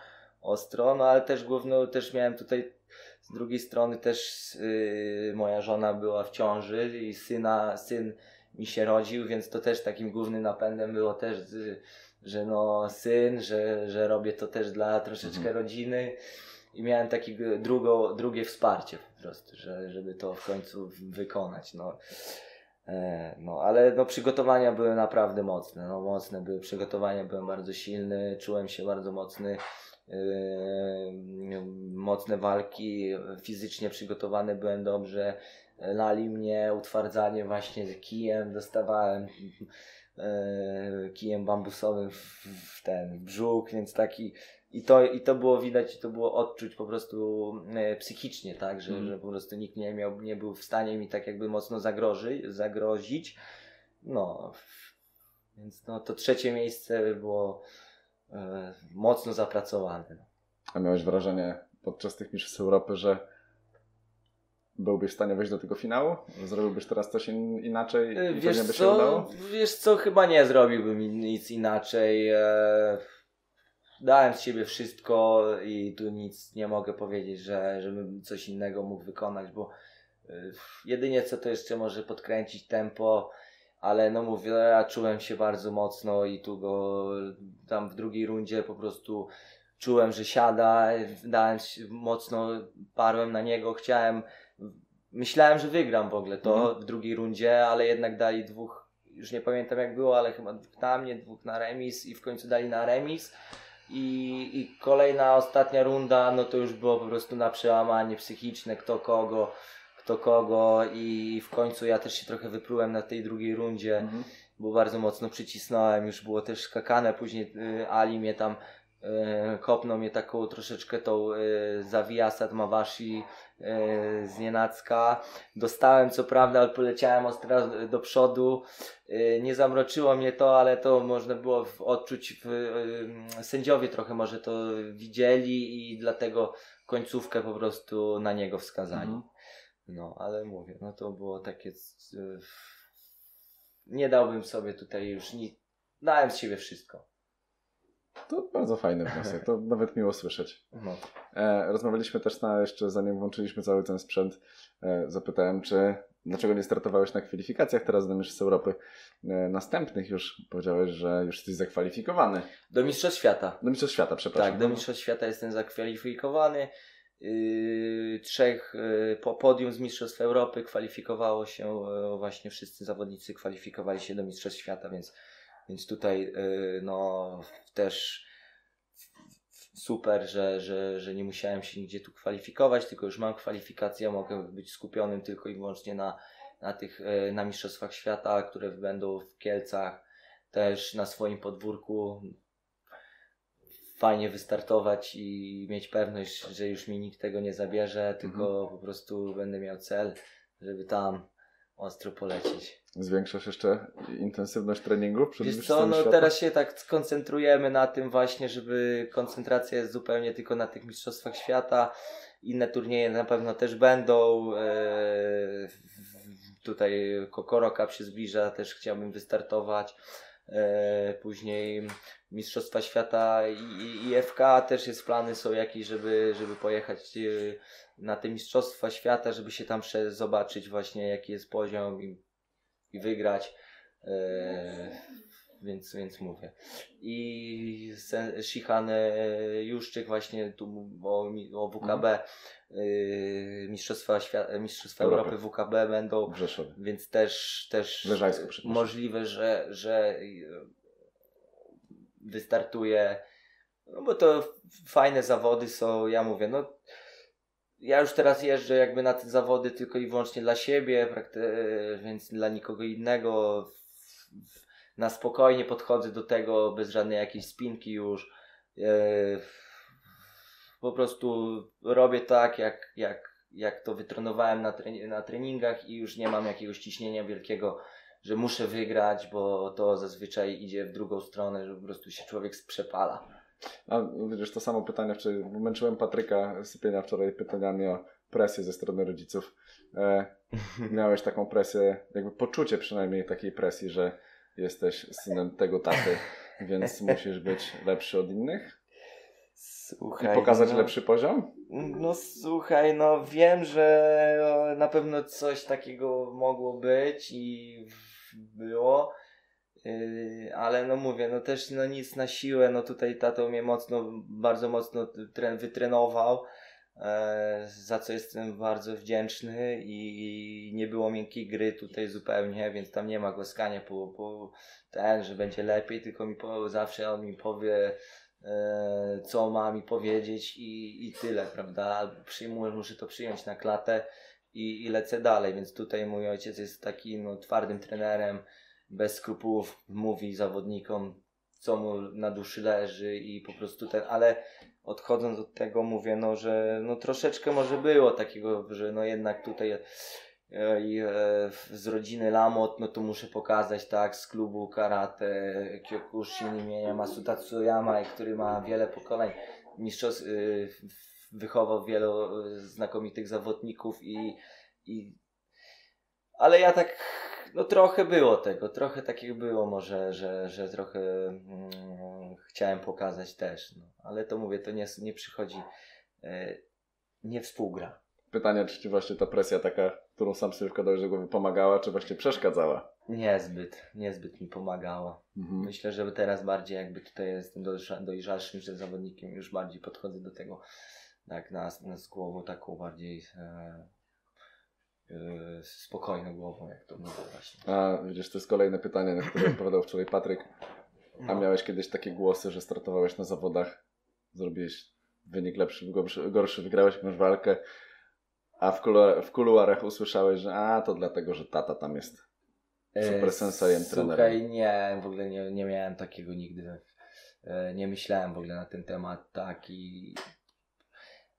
ostro, no ale też główno, też miałem tutaj z drugiej strony też yy, moja żona była w ciąży i syna, syn mi się rodził, więc to też takim głównym napędem było też, z, że no syn, że, że robię to też dla troszeczkę Mhm. rodziny i miałem takie drugo, drugie wsparcie po prostu, że, żeby to w końcu wykonać, no. E, No, ale no, przygotowania były naprawdę mocne. No, mocne były przygotowania, byłem bardzo silny, czułem się bardzo mocny. Yy, mocne walki, fizycznie przygotowany byłem dobrze. Lali mnie, utwardzanie właśnie kijem, dostawałem yy, kijem bambusowym w, ten brzuch, więc taki i to, I to było widać, to było odczuć po prostu e, psychicznie, tak, że, Mhm. że po prostu nikt nie miał, nie był w stanie mi tak jakby mocno zagroży, zagrozić. No, więc no, to trzecie miejsce było e, mocno zapracowane. A miałeś wrażenie podczas tych mistrzostw Europy, że byłbyś w stanie wejść do tego finału? Zrobiłbyś teraz coś in, inaczej i E, Wiesz nie by się co, udało? wiesz co, chyba nie zrobiłbym nic inaczej. E, dałem z siebie wszystko i tu nic nie mogę powiedzieć, że żebym coś innego mógł wykonać, bo e, jedynie co to jeszcze może podkręcić tempo, ale no mówię, ja czułem się bardzo mocno i tu go tam w drugiej rundzie po prostu czułem, że siada, dałem się mocno, parłem na niego, chciałem, myślałem, że wygram w ogóle to Mhm. w drugiej rundzie, ale jednak dali dwóch, już nie pamiętam jak było, ale chyba dwóch na mnie, dwóch na remis i w końcu dali na remis. I, I kolejna, ostatnia runda, no to już było po prostu na przełamanie psychiczne, kto kogo, kto kogo i w końcu ja też się trochę wyprułem na tej drugiej rundzie Mhm. bo bardzo mocno przycisnąłem, już było też skakane, później y, Ali mnie tam y, kopnął mnie taką troszeczkę tą y, zawijasat Mawashi y, z nienacka. Dostałem co prawda, ale poleciałem ostro do przodu. Y, nie zamroczyło mnie to, ale to można było w, odczuć, w, y, sędziowie trochę może to widzieli i dlatego końcówkę po prostu na niego wskazali. Mhm. No, ale mówię, no to było takie. Nie dałbym sobie tutaj już nic. Dałem z siebie wszystko. To bardzo fajny wniosek, to nawet miło słyszeć. No. E, rozmawialiśmy też na jeszcze, zanim włączyliśmy cały ten sprzęt, e, zapytałem, czy dlaczego nie startowałeś na kwalifikacjach teraz do Mistrzostw Europy e, następnych już. Powiedziałeś, że już jesteś zakwalifikowany. Do Mistrzostw Świata. Do Mistrzostw Świata, przepraszam. Tak, do Mistrzostw Świata jestem zakwalifikowany. Yy, trzech yy, po podium z Mistrzostw Europy kwalifikowało się, yy, właśnie wszyscy zawodnicy kwalifikowali się do Mistrzostw Świata, więc, więc tutaj yy, no też super, że, że, że nie musiałem się nigdzie tu kwalifikować, tylko już mam kwalifikację, mogę być skupionym tylko i wyłącznie na, na tych, yy, na Mistrzostwach Świata, które będą w Kielcach, też na swoim podwórku. Fajnie wystartować i mieć pewność, że już mi nikt tego nie zabierze, tylko po prostu będę miał cel, żeby tam ostro polecieć. Zwiększasz jeszcze intensywność treningów przed Wiesz co, no Świata? teraz się tak skoncentrujemy na tym właśnie, żeby koncentracja jest zupełnie tylko na tych Mistrzostwach Świata. Inne turnieje na pewno też będą. Eee, tutaj Kokoro Cup się zbliża, też chciałbym wystartować. Eee, później Mistrzostwa Świata i, i, i FK też jest plany są jakieś, żeby, żeby pojechać e, na te Mistrzostwa Świata, żeby się tam zobaczyć właśnie jaki jest poziom i, i wygrać. Eee, więc, więc mówię. I Shihan e, Juszczyk właśnie tu o, o WKB, e, Mistrzostwa, Świata, Mistrzostwa Europy. Europy WKB będą, Rzeszowie. więc też, też e, możliwe, że, że e, wystartuje, no bo to fajne zawody są, ja mówię, no ja już teraz jeżdżę jakby na te zawody tylko i wyłącznie dla siebie, e, więc dla nikogo innego. Na spokojnie podchodzę do tego, bez żadnej jakiejś spinki już. E, Po prostu robię tak, jak, jak, jak to wytrenowałem na, na treningach i już nie mam jakiegoś ciśnienia wielkiego, że muszę wygrać, bo to zazwyczaj idzie w drugą stronę, że po prostu się człowiek przepala. A widzisz, to samo pytanie wczoraj, męczyłem Patryka Sypienia wczoraj pytaniami o presję ze strony rodziców. E, (laughs) miałeś taką presję, jakby poczucie przynajmniej takiej presji, że jesteś synem tego taty, więc (laughs) musisz być lepszy od innych i Słuchaj, pokazać no- lepszy poziom? No słuchaj, no wiem, że na pewno coś takiego mogło być i było, ale no mówię, no też no nic na siłę, no tutaj tato mnie mocno, bardzo mocno tren, wytrenował, e, za co jestem bardzo wdzięczny i nie było miękkiej gry tutaj zupełnie, więc tam nie ma głaskania po, po ten, że będzie lepiej, tylko mi po, zawsze on mi powie e, co ma mi powiedzieć i, i tyle, prawda? Przyjmuję, muszę to przyjąć na klatę i, i lecę dalej, więc tutaj mój ojciec jest takim no, twardym trenerem, bez skrupułów mówi zawodnikom, co mu na duszy leży i po prostu ten, ale odchodząc od tego mówię, no, że no troszeczkę może było takiego, że no jednak tutaj e, i, e, z rodziny Lamot, no to muszę pokazać, tak, z klubu karate Kyokushin imienia Masuta Tsuyama, który ma wiele pokoleń, mistrzostw, y, wychował wielu znakomitych zawodników i, i ale ja tak, no trochę było tego, trochę takiego było może, że, że trochę mm, chciałem pokazać też, no. ale to mówię, to nie, nie przychodzi, y, nie współgra. Pytanie, czy ci właśnie ta presja taka, którą sam sobie wkładałeś do głowy, pomagała, czy właśnie przeszkadzała? Niezbyt, niezbyt mi pomagała. Mhm. Myślę, że teraz bardziej jakby tutaj jestem dojrza- dojrzalszym że zawodnikiem, już bardziej podchodzę do tego tak na, na z głową taką bardziej e, e, spokojną głową, jak to mówię właśnie. A widzisz, to jest kolejne pytanie, na które odpowiadał wczoraj Patryk. A No. miałeś kiedyś takie głosy, że startowałeś na zawodach, zrobiłeś wynik lepszy, gorszy, wygrałeś jakąś walkę, a w, kuluar, w kuluarach usłyszałeś, że a to dlatego, że tata tam jest. super sensejem, trenerem? Słuchaj, nie, w ogóle nie, nie miałem takiego nigdy. E, Nie myślałem w ogóle na ten temat, tak i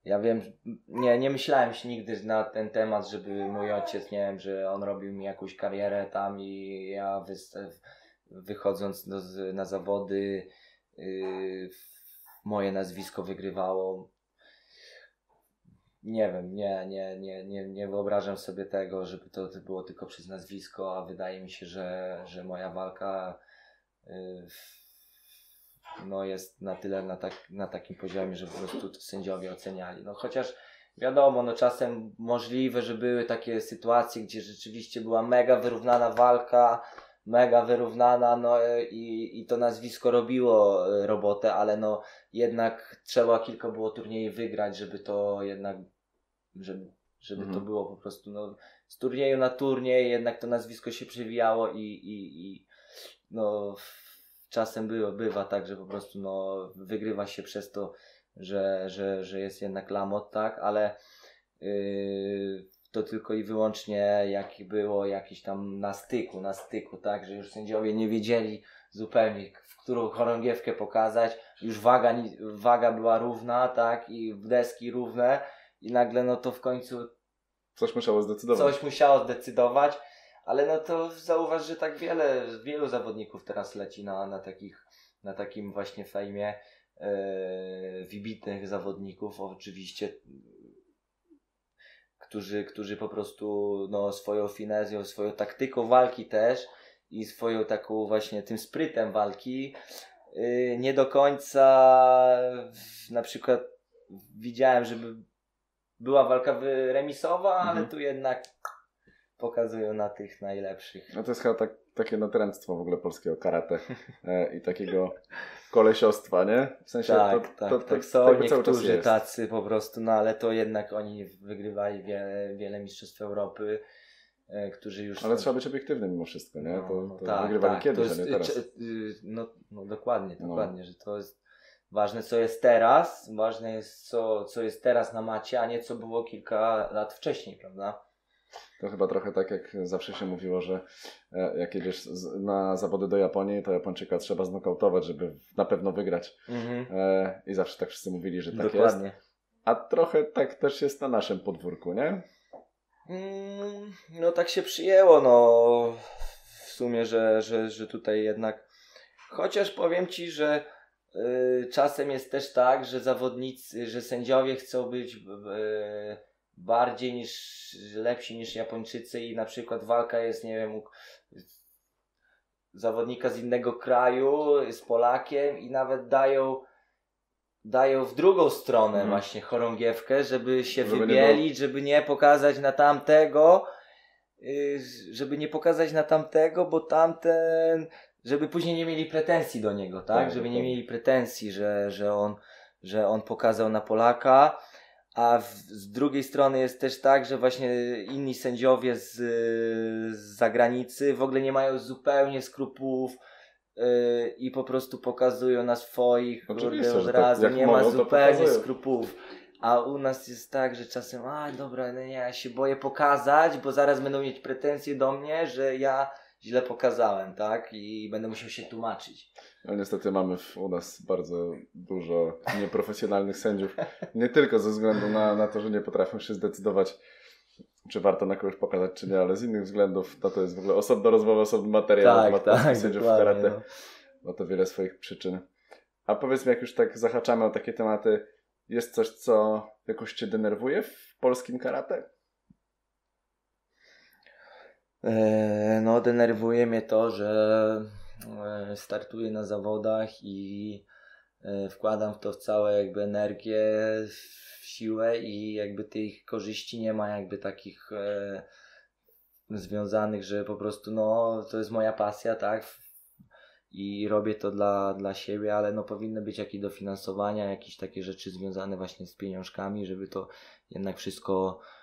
ja wiem, nie, nie myślałem się nigdy na ten temat, żeby mój ojciec, nie wiem, że on robił mi jakąś karierę tam i ja wychodząc do, na zawody yy, moje nazwisko wygrywało. Nie wiem, nie, nie, nie, nie, nie wyobrażam sobie tego, żeby to było tylko przez nazwisko, a wydaje mi się, że, że moja walka yy, no jest na tyle na, tak, na takim poziomie, że po prostu sędziowie oceniali. No chociaż wiadomo, no czasem możliwe, że były takie sytuacje, gdzie rzeczywiście była mega wyrównana walka, mega wyrównana, no e, i, i to nazwisko robiło e, robotę, ale no jednak trzeba kilka było turniejów wygrać, żeby to jednak, żeby, żeby Mhm. to było po prostu, no z turnieju na turniej jednak to nazwisko się przewijało i, i, i no czasem było, bywa tak, że po prostu no, wygrywa się przez to, że, że, że jest jednak lamot, tak, ale yy, to tylko i wyłącznie jak było jakiś tam na styku, na styku, tak, że już sędziowie nie wiedzieli zupełnie, w którą chorągiewkę pokazać, już waga, waga była równa, tak, i deski równe. I nagle no to w końcu Coś musiało zdecydować. coś musiało zdecydować, ale no to zauważ, że tak wiele, wielu zawodników teraz leci na, na takich, na takim właśnie fejmie e, wybitnych zawodników, oczywiście, którzy, którzy po prostu no, swoją finezją, swoją taktyką walki też i swoją taką właśnie tym sprytem walki y, nie do końca na przykład widziałem, żeby była walka remisowa, ale Mhm. tu jednak pokazują na tych najlepszych. No to jest chyba tak, takie natręctwo w ogóle polskiego karate e, i takiego kolesiostwa, nie? W sensie Tak, to, tak, to, tak to, są jakby cały czas niektórzy jest. tacy po prostu, no ale to jednak oni wygrywali wiele, wiele mistrzostw Europy, e, którzy już... Ale trzeba być obiektywnym mimo wszystko, nie? To, No, to tak, wygrywali tak, kiedyś, to a nie jest, teraz. czy- no, no dokładnie, No. dokładnie, że to jest ważne co jest teraz, ważne jest co, co jest teraz na macie, a nie co było kilka lat wcześniej, prawda? To chyba trochę tak jak zawsze się mówiło, że e, jak jedziesz na zawody do Japonii, to Japończyka trzeba znokautować, żeby na pewno wygrać. E, I zawsze tak wszyscy mówili, że tak jest. dokładnie. A trochę tak też jest na naszym podwórku, nie? Mm, No tak się przyjęło, no w sumie, że, że, że tutaj jednak. Chociaż powiem ci, że y, czasem jest też tak, że zawodnicy, że sędziowie chcą być y, bardziej niż lepsi niż Japończycy i na przykład walka jest, nie wiem, u zawodnika z innego kraju z Polakiem i nawet dają dają w drugą stronę Mhm. właśnie chorągiewkę, żeby się Żeby wybielić, żeby nie pokazać na tamtego, yy, żeby nie pokazać na tamtego, bo tamten, żeby później nie mieli pretensji do niego, tak? Tak, żeby nie mieli pretensji, że, że, on, że on pokazał na Polaka, a w, z drugiej strony jest też tak, że właśnie inni sędziowie z, z zagranicy w ogóle nie mają zupełnie skrupułów yy, i po prostu pokazują na swoich kurde, że od tak, razu, nie ma zupełnie skrupułów. A u nas jest tak, że czasem, a dobra, no nie, ja się boję pokazać, bo zaraz będą mieć pretensje do mnie, że ja źle pokazałem, tak? I będę musiał się tłumaczyć. Ale niestety mamy u nas bardzo dużo nieprofesjonalnych sędziów. Nie tylko ze względu na, na to, że nie potrafią się zdecydować, czy warto na kogoś pokazać, czy nie, ale z innych względów to, to jest w ogóle osobna rozmowa, osobny materiał tak, tak, sędziów karate. No. Ma to wiele swoich przyczyn. A powiedz mi, jak już tak zahaczamy o takie tematy, jest coś, co jakoś Cię denerwuje w polskim karate? E, No, denerwuje mnie to, że startuję na zawodach i e, wkładam w to całą jakby energię, siłę i jakby tych korzyści nie ma jakby takich e, związanych, że po prostu no to jest moja pasja, tak? I robię to dla, dla siebie, ale no powinny być jakieś dofinansowania, jakieś takie rzeczy związane właśnie z pieniążkami, żeby to jednak wszystko e,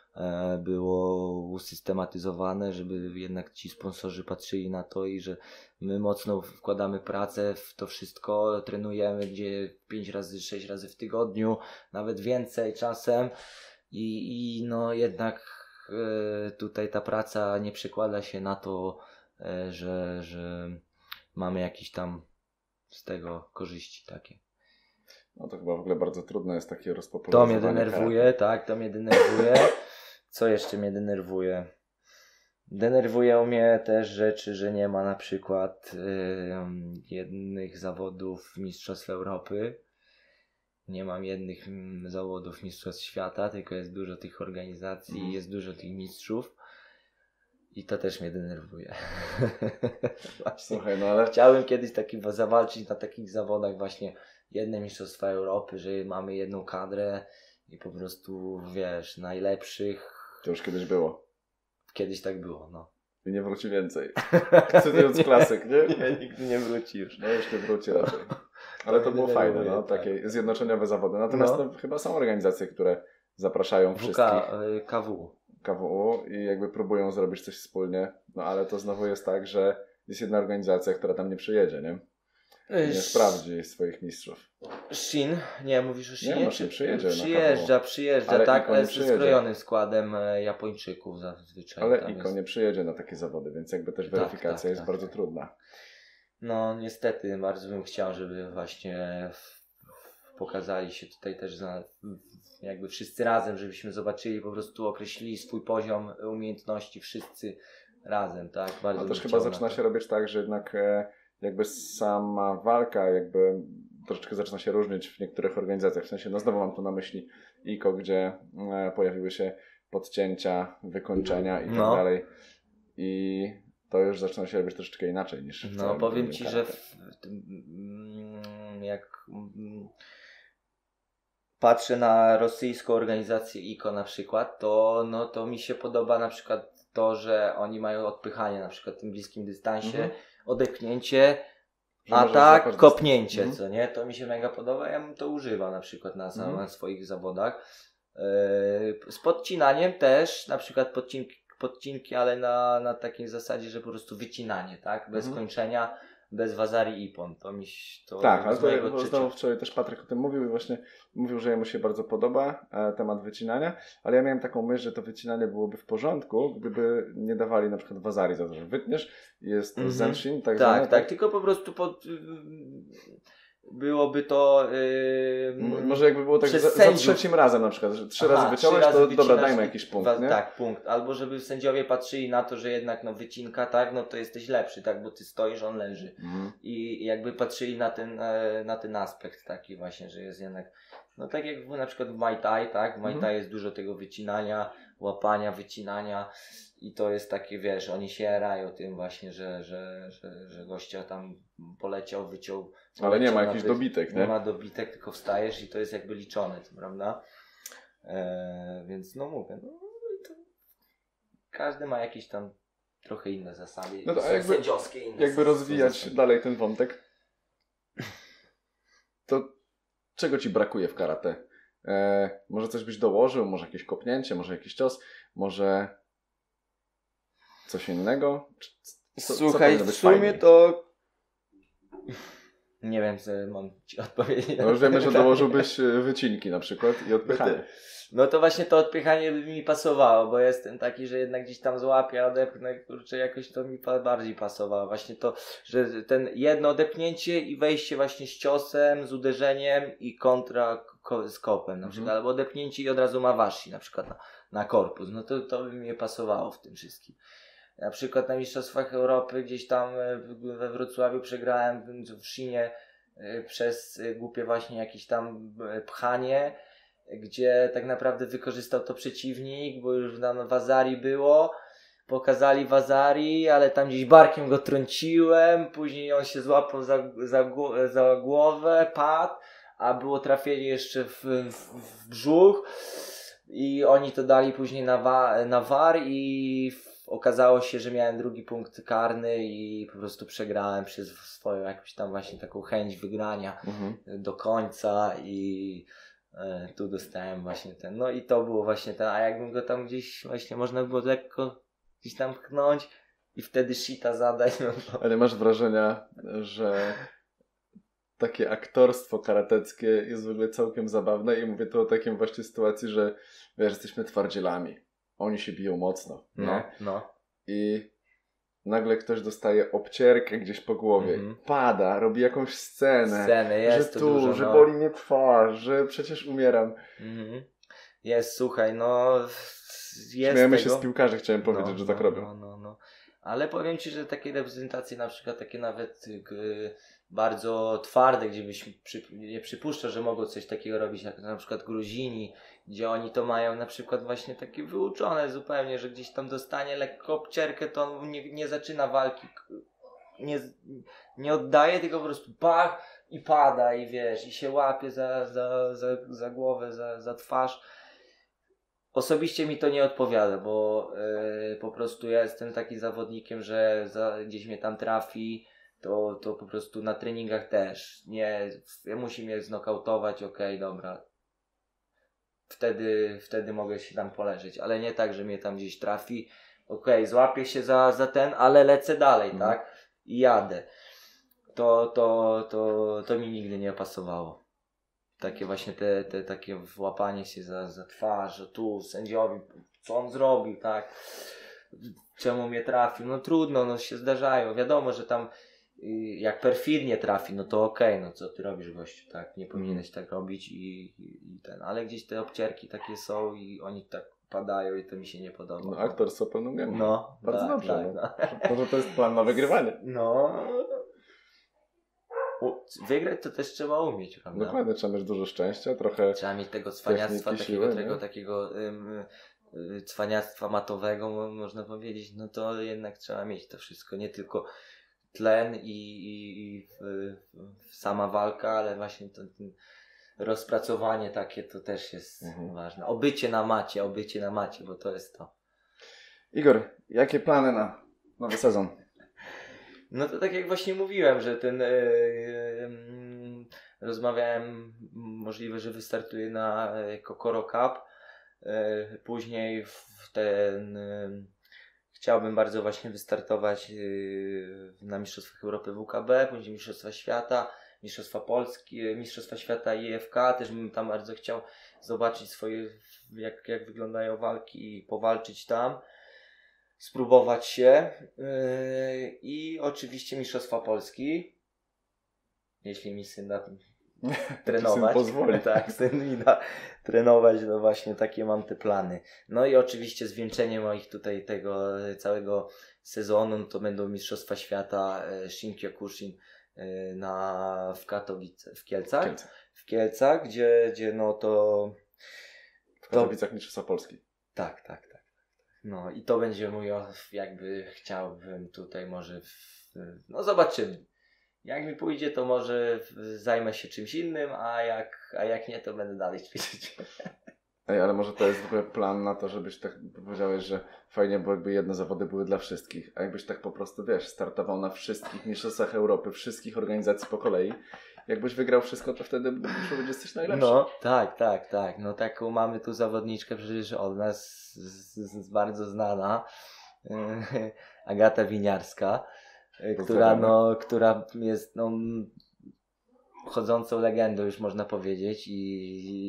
było usystematyzowane, żeby jednak ci sponsorzy patrzyli na to i że my mocno wkładamy pracę w to wszystko, trenujemy gdzie 5 razy, 6 razy w tygodniu, nawet więcej czasem i, i no jednak e, tutaj ta praca nie przekłada się na to e, że, że mamy jakieś tam z tego korzyści takie. No to chyba w ogóle bardzo trudne jest takie To rozpopularzowanie mnie denerwuje, tak, to mnie denerwuje. Co jeszcze mnie denerwuje? Denerwują mnie też rzeczy, że nie ma na przykład ym, jednych zawodów Mistrzostw Europy. Nie mam jednych mm, zawodów Mistrzostw Świata, tylko jest dużo tych organizacji, Mhm. jest dużo tych mistrzów. I to też mnie denerwuje. (laughs) Właśnie. Słuchaj, no ale Chciałem kiedyś taki, zawalczyć na takich zawodach właśnie jedne Mistrzostwa Europy, że mamy jedną kadrę i po prostu, wiesz, najlepszych. To już kiedyś było. Kiedyś tak było, no. I nie wróci więcej. (laughs) Cytując klasyk, nie? nie? Nigdy nie wróci już. No już nie wróci raczej. Ale to było fajne, no, tak. takie zjednoczeniowe zawody. Natomiast No. chyba są organizacje, które zapraszają wszystkich WK, y, KW. KWU i jakby próbują zrobić coś wspólnie, no ale to znowu jest tak, że jest jedna organizacja, która tam nie przyjedzie, nie? Nie sprawdzi swoich mistrzów. Shin, nie, mówisz o Shinie? no, Shin przyjedzie Przyjeżdża, przyjeżdża, Ale tak, nie ale ze skrojonym składem e, Japończyków zazwyczaj. Ale Iko jest. nie przyjedzie na takie zawody, więc jakby też Tak, weryfikacja tak, jest tak. bardzo trudna. No niestety, bardzo bym chciał, żeby właśnie pokazali się tutaj też za, jakby wszyscy razem, żebyśmy zobaczyli, po prostu określili swój poziom umiejętności wszyscy razem, tak? Bardzo bym też chyba zaczyna się robić tak, że jednak e, jakby sama walka jakby troszeczkę zaczyna się różnić w niektórych organizacjach. W sensie, no znowu mam tu na myśli IKO, gdzie e, pojawiły się podcięcia, wykończenia i tak No. dalej. I to już zaczyna się robić troszeczkę inaczej niż w No powiem Ci, że karate. w, mm, jak mm, patrzę na rosyjską organizację ICO na przykład, to, no, to mi się podoba na przykład to, że oni mają odpychanie na przykład w tym bliskim dystansie, Mhm. Odepchnięcie, Że atak, złapać kopnięcie, dystans. co nie? To mi się mega podoba, ja bym to używał na przykład na, Mhm. na swoich zawodach. Yy, Z podcinaniem też, na przykład podcinki, podcinki ale na, na takiej zasadzie, że po prostu wycinanie, tak? Bez Mhm. kończenia, bez wazarii i ipon. To mi to Tak, ale to znowu wczoraj też Patryk o tym mówił i właśnie mówił, że jemu się bardzo podoba e, temat wycinania, ale ja miałem taką myśl, że to wycinanie byłoby w porządku, gdyby nie dawali na przykład wazarii za to, że wytniesz, jest Mhm. zenshin, tak, Tak, zwane, tak, tylko po prostu pod, byłoby to yy, Może jakby było tak za, za trzecim razem na przykład, że trzy Aha, razy wyciąłeś, to dobra, dajmy jakiś punkt, nie? Tak, punkt. Albo żeby sędziowie patrzyli na to, że jednak no wycinka, tak, no to jesteś lepszy, tak, bo ty stoisz, on leży. Mhm. I jakby patrzyli na ten, e, na ten aspekt taki właśnie, że jest jednak, no tak jak na przykład w Muay Thai, tak, w Muay Mhm. Thai jest dużo tego wycinania, łapania, wycinania i to jest takie, wiesz, oni się jarają tym właśnie, że, że, że, że gościa tam poleciał, wyciął. Ale nie ma jakichś wy- dobitek, Nie nie? ma dobitek, tylko wstajesz i to jest jakby liczone, prawda? E, więc no mówię, no to każdy ma jakieś tam trochę inne zasady, No to a jakby- sędziowskie inne Jakby rozwijać zasady. dalej ten wątek, to czego ci brakuje w karate? E, może coś byś dołożył, może jakieś kopnięcie, może jakiś cios, może coś innego? Co- co Słuchaj, powinno w być sumie fajniej? to. Nie wiem, co mam ci (laughs) odpowiedzieć. No już wiemy, że dołożyłbyś e, wycinki na przykład i odpychanie. No to właśnie to odpychanie by mi pasowało, bo jestem taki, że jednak gdzieś tam złapię, odepchnę, kurczę, jakoś to mi bardziej pasowało. Właśnie to, że ten jedno odepchnięcie i wejście właśnie z ciosem, z uderzeniem i kontra ko- z kopem na Mhm. przykład, albo odepchnięcie i od razu mawashi na przykład na, na korpus. No to, to by mi pasowało w tym wszystkim. Na przykład na Mistrzostwach Europy gdzieś tam e, we Wrocławiu przegrałem w- Szynie e, przez e, głupie właśnie jakieś tam pchanie, gdzie tak naprawdę wykorzystał to przeciwnik, bo już tam Wazari było, pokazali Wazari, ale tam gdzieś barkiem go trąciłem, później on się złapał za, za, za głowę, padł, a było trafienie jeszcze w, w, w brzuch i oni to dali później na, wa, na war i okazało się, że miałem drugi punkt karny i po prostu przegrałem przez swoją jakąś tam właśnie taką chęć wygrania Mhm. do końca i e, tu dostałem właśnie ten, no i to było właśnie ten, a jakbym go tam gdzieś właśnie można było lekko gdzieś tam pchnąć i wtedy shita zadać, no to... Ale masz wrażenia, że takie aktorstwo karateckie jest w ogóle całkiem zabawne i mówię tu o takim właśnie sytuacji, że wiesz, jesteśmy twardzielami. Oni się biją mocno. No, nie? no. I nagle ktoś dostaje obcierkę gdzieś po głowie, Mhm. pada, robi jakąś scenę, Sceny jest że tu, dużo, że no. boli mnie twarz, że przecież umieram. Mhm. Jest, słuchaj, no jest Śmiejemy tego. się z piłkarzy, chciałem powiedzieć, No, że tak no, robią. No, no, no. Ale powiem Ci, że takie reprezentacje na przykład takie nawet y, bardzo twarde, gdzie byś przy, nie przypuszczał, że mogą coś takiego robić, jak na przykład Gruzini, gdzie oni to mają na przykład właśnie takie wyuczone zupełnie, że gdzieś tam dostanie lekko obcierkę, to on nie, nie zaczyna walki, nie, nie oddaje, tylko po prostu bach i pada i wiesz, i się łapie za, za, za, za głowę, za, za twarz. Osobiście mi to nie odpowiada, bo e, po prostu ja jestem takim zawodnikiem, że za, gdzieś mnie tam trafi, to, to po prostu na treningach też. Nie, musi mnie znokautować, okej, dobra. Wtedy, wtedy mogę się tam poleżeć, ale nie tak, że mnie tam gdzieś trafi. Okej, złapię się za, za ten, ale lecę dalej, Mhm. tak? I jadę. To, to, to, to mi nigdy nie pasowało. Takie właśnie te, te takie włapanie się za, za twarz, że tu sędziowi, co on zrobił, tak? Czemu mnie trafił? No trudno, no się zdarzają. Wiadomo, że tam jak perfidnie trafi, no to okej, no co ty robisz gościu, tak? Nie powinieneś tak robić i, i, i ten. Ale gdzieś te obcierki takie są i oni tak padają i to mi się nie podoba. No aktorstwo pełną gębą. No, Bardzo tak, dobrze, Tak, no. no. (laughs) Może to jest plan na wygrywanie. No. U- Wygrać to też trzeba umieć, prawda? Dokładnie, trzeba mieć dużo szczęścia, trochę... Trzeba mieć tego cwaniactwa, takiego, siły, tego, takiego y, cwaniactwa matowego, mo- można powiedzieć, no to jednak trzeba mieć to wszystko, nie tylko tlen i, i, i w, w sama walka, ale właśnie to, ten rozpracowanie takie to też jest Mhm. ważne. Obycie na macie, obycie na macie, bo to jest to. Igor, jakie plany na nowy sezon? No to tak jak właśnie mówiłem, że ten e, em, rozmawiałem, możliwe, że wystartuję na e, Kokoro Cup. Później w ten chciałbym bardzo właśnie wystartować e, na Mistrzostwach Europy WKB, później Mistrzostwa Świata, Mistrzostwa Polski, e, Mistrzostwa Świata IFK, też bym tam bardzo chciał zobaczyć swoje, jak, jak wyglądają walki i powalczyć tam spróbować się yy, i oczywiście Mistrzostwa Polski, jeśli mi syn da trenować. Syn pozwoli. (laughs) Tak, syn mi da trenować, no właśnie takie mam te plany. No i oczywiście zwieńczenie moich tutaj tego e, całego sezonu no to będą Mistrzostwa Świata e, Shinkyokushin e, na, w Katowice, w Kielcach. Kielce. W Kielcach, gdzie, gdzie no to W Katowicach Mistrzostwa Polski. tak, tak, tak. No i to będzie mój, jakby chciałbym tutaj może, w, no zobaczymy. Jak mi pójdzie, to może zajmę się czymś innym, a jak, a jak nie, to będę dalej ćwiczyć. (laughs) Ej, ale może to jest w ogóle plan na to, żebyś tak powiedziałeś, że fajnie, bo jakby jedne zawody były dla wszystkich. A jakbyś tak po prostu, wiesz, startował na wszystkich mistrzostwach Europy, wszystkich organizacji po kolei. Jakbyś wygrał wszystko, to wtedy muszę być jesteś najlepszy. No, tak, tak, tak. No taką mamy tu zawodniczkę przecież od nas z, z, z bardzo znana, (laughs) Agata Winiarska, która, Pozdrawiamy. no, która jest no, chodzącą legendą już można powiedzieć i,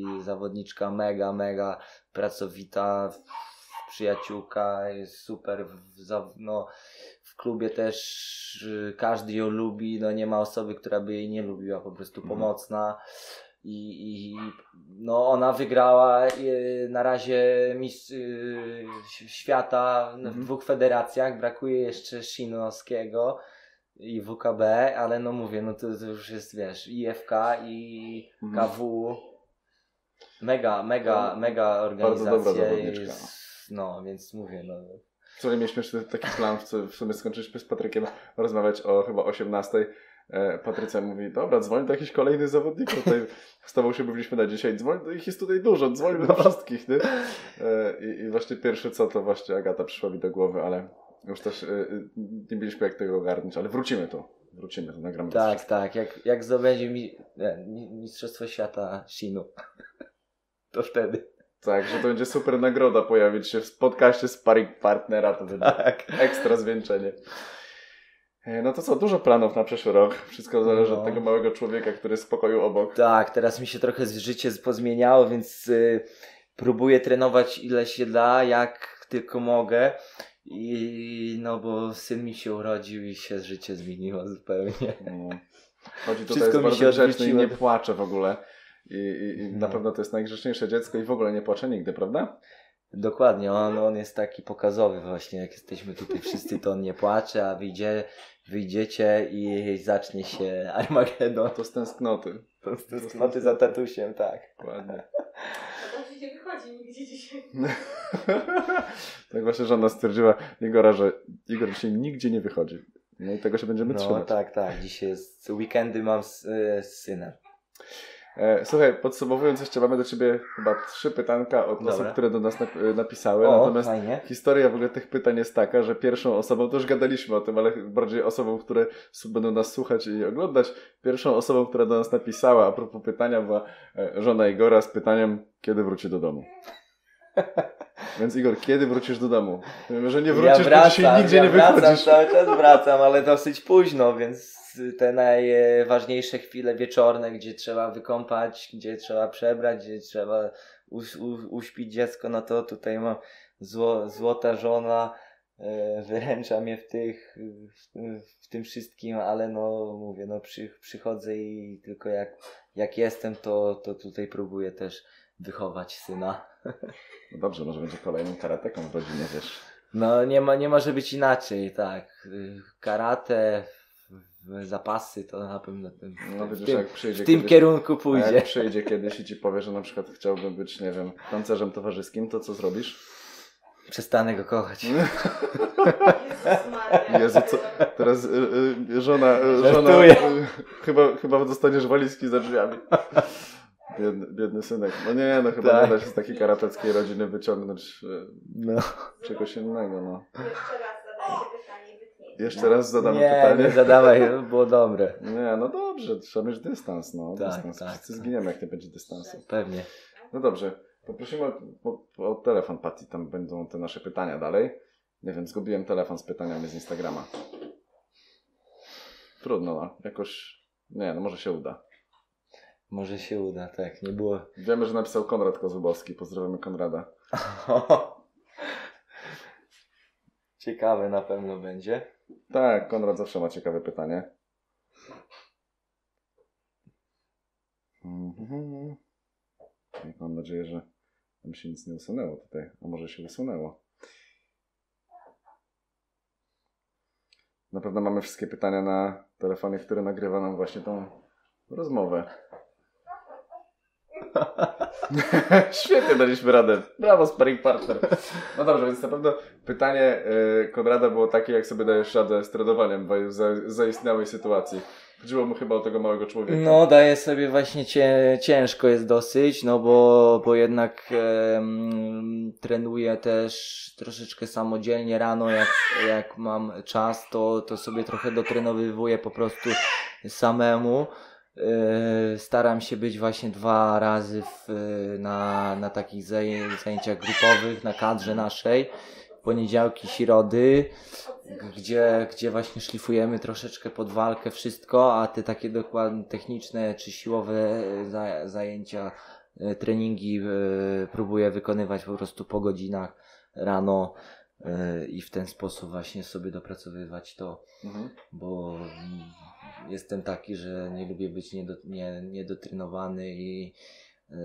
i zawodniczka mega, mega pracowita, przyjaciółka, jest super, w, no, w klubie też y, każdy ją lubi, no nie ma osoby, która by jej nie lubiła, po prostu Mhm. pomocna. I, i no ona wygrała y, na razie mistrz y, świata w Mhm. dwóch federacjach, brakuje jeszcze Shinowskiego i WKB, ale no mówię, no to, to już jest wiesz, IFK i Mhm. KW. Mega, mega, No, mega bardzo organizacja. dobra zawodniczka, jest, no, więc mówię, no. Wczoraj mieliśmy jeszcze taki plan, w sumie skończyliśmy z Patrykiem rozmawiać o chyba 18. E, Patrycja mówi, dobra, dzwoń do jakichś kolejnych zawodników. Tutaj z tobą się mówiliśmy na dzisiaj, dzwoń, do ich jest tutaj dużo, dzwońmy do wszystkich, nie? E, i, I właśnie pierwsze co, to właśnie Agata przyszła mi do głowy, ale już też e, nie mieliśmy jak tego ogarnąć, ale wrócimy tu, wrócimy, to nagramy Tak, tak, jak, jak zdobędzie mi, nie, mi- Mistrzostwo Świata Shinu, (laughs) to wtedy. Tak, że to będzie super nagroda pojawić się w podcaście Sparring Partnera, to będzie Tak. ekstra zwieńczenie. E, No to co, dużo planów na przyszły rok. Wszystko zależy No. od tego małego człowieka, który jest w pokoju obok. Tak, teraz mi się trochę życie pozmieniało, więc y, próbuję trenować ile się da, jak tylko mogę. I no bo syn mi się urodził i się życie zmieniło zupełnie. No. Chodzi tutaj Wszystko jest mi się grzeczny i nie płacze w ogóle. I, i, i na No. pewno to jest najgrzeczniejsze dziecko i w ogóle nie płacze nigdy, prawda? Dokładnie, on, on jest taki pokazowy właśnie, jak jesteśmy tutaj wszyscy, to on nie płacze, a wyjdzie, wyjdziecie i zacznie się (laughs) Armagedon. To z tęsknoty. To z tęsknoty za tatusiem, tak. Dokładnie. A tam się nie wychodzi nigdzie dzisiaj. (laughs) tak właśnie żona stwierdziła Igora, że Igor dzisiaj nigdzie nie wychodzi. No i tego się będziemy No trzymać. tak, tak, dzisiaj jest weekendy mam z, e, z synem. E, słuchaj, podsumowując jeszcze mamy do Ciebie chyba trzy pytanka od Dobra. osób, które do nas nap- napisały. O, Natomiast fajnie. historia w ogóle tych pytań jest taka, że pierwszą osobą, to już gadaliśmy o tym, ale bardziej osobą, które będą nas słuchać i oglądać, pierwszą osobą, która do nas napisała a propos pytania była e, żona Igora z pytaniem, kiedy wróci do domu. (laughs) Więc Igor, kiedy wrócisz do domu? Wiemy, że nie wrócisz, bo dzisiaj nigdzie ja nie wracam, wychodzisz. cały czas wracam, ale dosyć późno, więc te najważniejsze chwile wieczorne, gdzie trzeba wykąpać, gdzie trzeba przebrać, gdzie trzeba u, uśpić dziecko, no to tutaj mam zło, złota żona, e, wyręcza mnie w tych, w, w tym wszystkim, ale no mówię, no przy, przychodzę i tylko jak, jak jestem, to, to tutaj próbuję też wychować syna. No dobrze, może będzie kolejnym karateką w rodzinie, wiesz. No nie, ma, nie może być inaczej, tak. Y, Karate, w- zapasy to na pewno ten, No w tym, jak przyjdzie w tym kiedyś, kierunku pójdzie. jak przyjdzie kiedyś i ci powie, że na przykład chciałbym być, nie wiem, tancerzem towarzyskim, to co zrobisz? Przestanę go kochać. Jezu, co, teraz y, y, żona, y, żona y, chyba, chyba dostaniesz walizki za drzwiami. Biedny, biedny synek. No nie, no chyba Tak. nie da się z takiej karateckiej rodziny wyciągnąć y, No. czegoś innego, no. Jeszcze raz zadajcie pytanie. Jeszcze raz zadamy Nie, pytanie. nie (laughs) zadawaj, było dobre. Nie, no dobrze, trzeba mieć dystans, no. Tak, dystans. tak, Wszyscy tak. zginiemy, jak nie będzie dystansu. Pewnie. No dobrze, poprosimy o, o, o telefon, Patty, tam będą te nasze pytania dalej. Nie wiem, zgubiłem telefon z pytaniami z Instagrama. Trudno, no. Jakoś, nie, no może się uda. Może się uda, tak. Nie było. Wiemy, że napisał Konrad Kozłubowski. Pozdrawiamy Konrada. (laughs) Ciekawe na pewno będzie. Tak, Konrad zawsze ma ciekawe pytanie. Mhm. Mam nadzieję, że tam się nic nie usunęło tutaj. A może się usunęło. Na pewno mamy wszystkie pytania na telefonie, który nagrywa nam właśnie tą rozmowę. (laughs) Świetnie daliśmy radę. Brawo, sparring partner. No dobrze, więc na pewno pytanie y, Konrada było takie, jak sobie dajesz radę z tradowaniem w za, zaistniałej sytuacji. Chodziło mu chyba o tego małego człowieka. No, daję sobie właśnie cie, ciężko jest dosyć, no bo, bo jednak em, trenuję też troszeczkę samodzielnie rano, jak, jak mam czas, to, to sobie trochę dotrenowywuję po prostu samemu. E, Staram się być właśnie dwa razy w, na, na takich zaję- zajęciach grupowych, na kadrze naszej. Poniedziałki, środy gdzie, gdzie właśnie szlifujemy troszeczkę pod walkę wszystko, a te takie dokładnie techniczne czy siłowe e, za, zajęcia, e, treningi e, próbuję wykonywać po prostu po godzinach rano e, i w ten sposób właśnie sobie dopracowywać to, Mhm. bo jestem taki, że nie lubię być niedo, nie, niedotrenowany i e,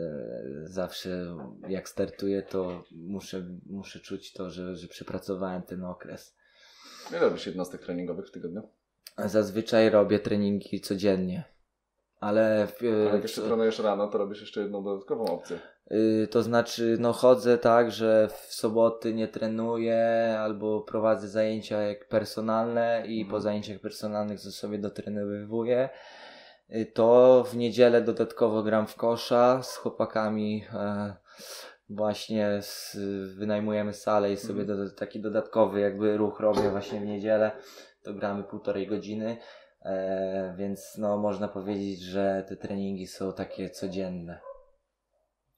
zawsze jak startuję, to muszę, muszę czuć to, że, że przepracowałem ten okres. Ile robisz jednostek treningowych w tygodniu? Zazwyczaj robię treningi codziennie. Ale, w, A jak jeszcze trenujesz rano, to robisz jeszcze jedną dodatkową opcję. Y, to znaczy, no chodzę tak, że w soboty nie trenuję albo prowadzę zajęcia jak personalne i Mhm. po zajęciach personalnych to sobie dotrenowywuję. Y, To w niedzielę dodatkowo gram w kosza z chłopakami. E, właśnie z, wynajmujemy salę i sobie Mhm. do, taki dodatkowy jakby ruch robię właśnie w niedzielę. To gramy półtorej godziny. E, więc no można powiedzieć, że te treningi są takie codzienne.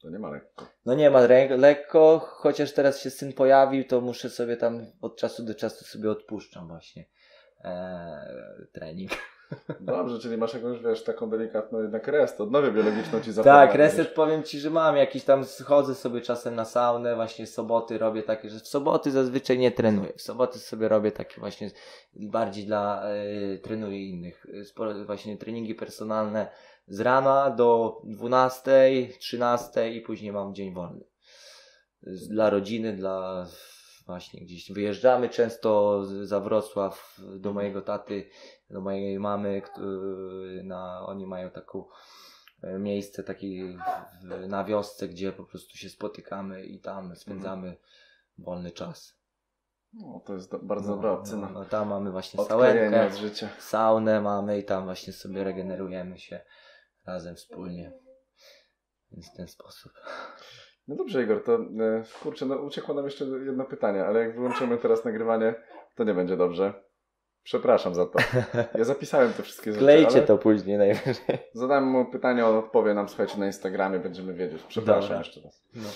To nie ma lekko. No nie ma lekko, chociaż teraz się syn pojawił, to muszę sobie tam od czasu do czasu sobie odpuszczam właśnie e, trening. (laughs) Dobrze, czyli masz jakąś, wiesz, taką delikatną jednak rest, odnowę biologiczną ci zapewnia. Tak, reset powiem Ci, że mam jakiś tam, chodzę sobie czasem na saunę, właśnie soboty robię takie, że w soboty zazwyczaj nie trenuję. W soboty sobie robię takie właśnie bardziej dla, y, trenuję innych, y, sporo, właśnie treningi personalne z rana do 12, 13 i później mam dzień wolny. Dla rodziny, dla właśnie gdzieś wyjeżdżamy często za Wrocław do mojego taty, do mojej mamy, na, oni mają taką e, miejsce takie na wiosce, gdzie po prostu się spotykamy i tam spędzamy wolny czas. No, to jest do, bardzo No, dobra opcja. no, tam mamy właśnie sałenkę, saunę mamy i tam właśnie sobie regenerujemy się razem wspólnie. Więc w ten sposób. No dobrze, Igor, to e, kurczę, no uciekło nam jeszcze jedno pytanie, ale jak wyłączymy teraz nagrywanie, to nie będzie dobrze. Przepraszam za to. Ja zapisałem te wszystkie rzeczy, Klejcie to później najwyżej. zadałem mu pytanie, on odpowie nam, słuchajcie, na Instagramie, będziemy wiedzieć. Przepraszam Dobra. jeszcze raz. No.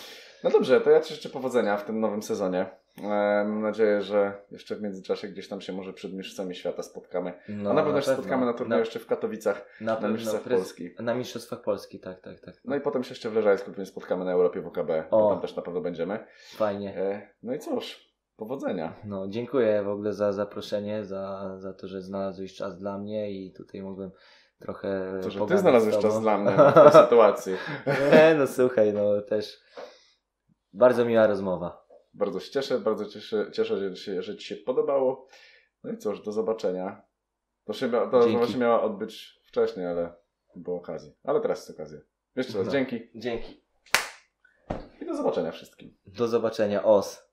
No dobrze, to ja Ci życzę powodzenia w tym nowym sezonie. E, Mam nadzieję, że jeszcze w międzyczasie gdzieś tam się może przed mistrzami świata spotkamy. No, A na pewno się spotkamy na turnieju jeszcze w Katowicach, na, na Mistrzostwach prez- Polski. Na Mistrzostwach Polski, tak, tak, tak. No i potem się jeszcze w Leżajsku pewnie spotkamy na Europie WKB, O. tam też na pewno będziemy. Fajnie. E, No i cóż, powodzenia. No, dziękuję w ogóle za zaproszenie, za, za to, że znalazłeś czas dla mnie i tutaj mogłem trochę. To, że Ty znalazłeś czas dla mnie w (laughs) tej sytuacji. Nie, no słuchaj, no też bardzo miła rozmowa. Bardzo się cieszę, bardzo cieszę, cieszę że, się, że Ci się podobało. No i cóż, do zobaczenia. To się to Dzięki. właśnie miało odbyć wcześniej, ale nie było okazji. Ale teraz jest okazja. Jeszcze raz No. dzięki Dzięki. i do zobaczenia wszystkim. Do zobaczenia. Os.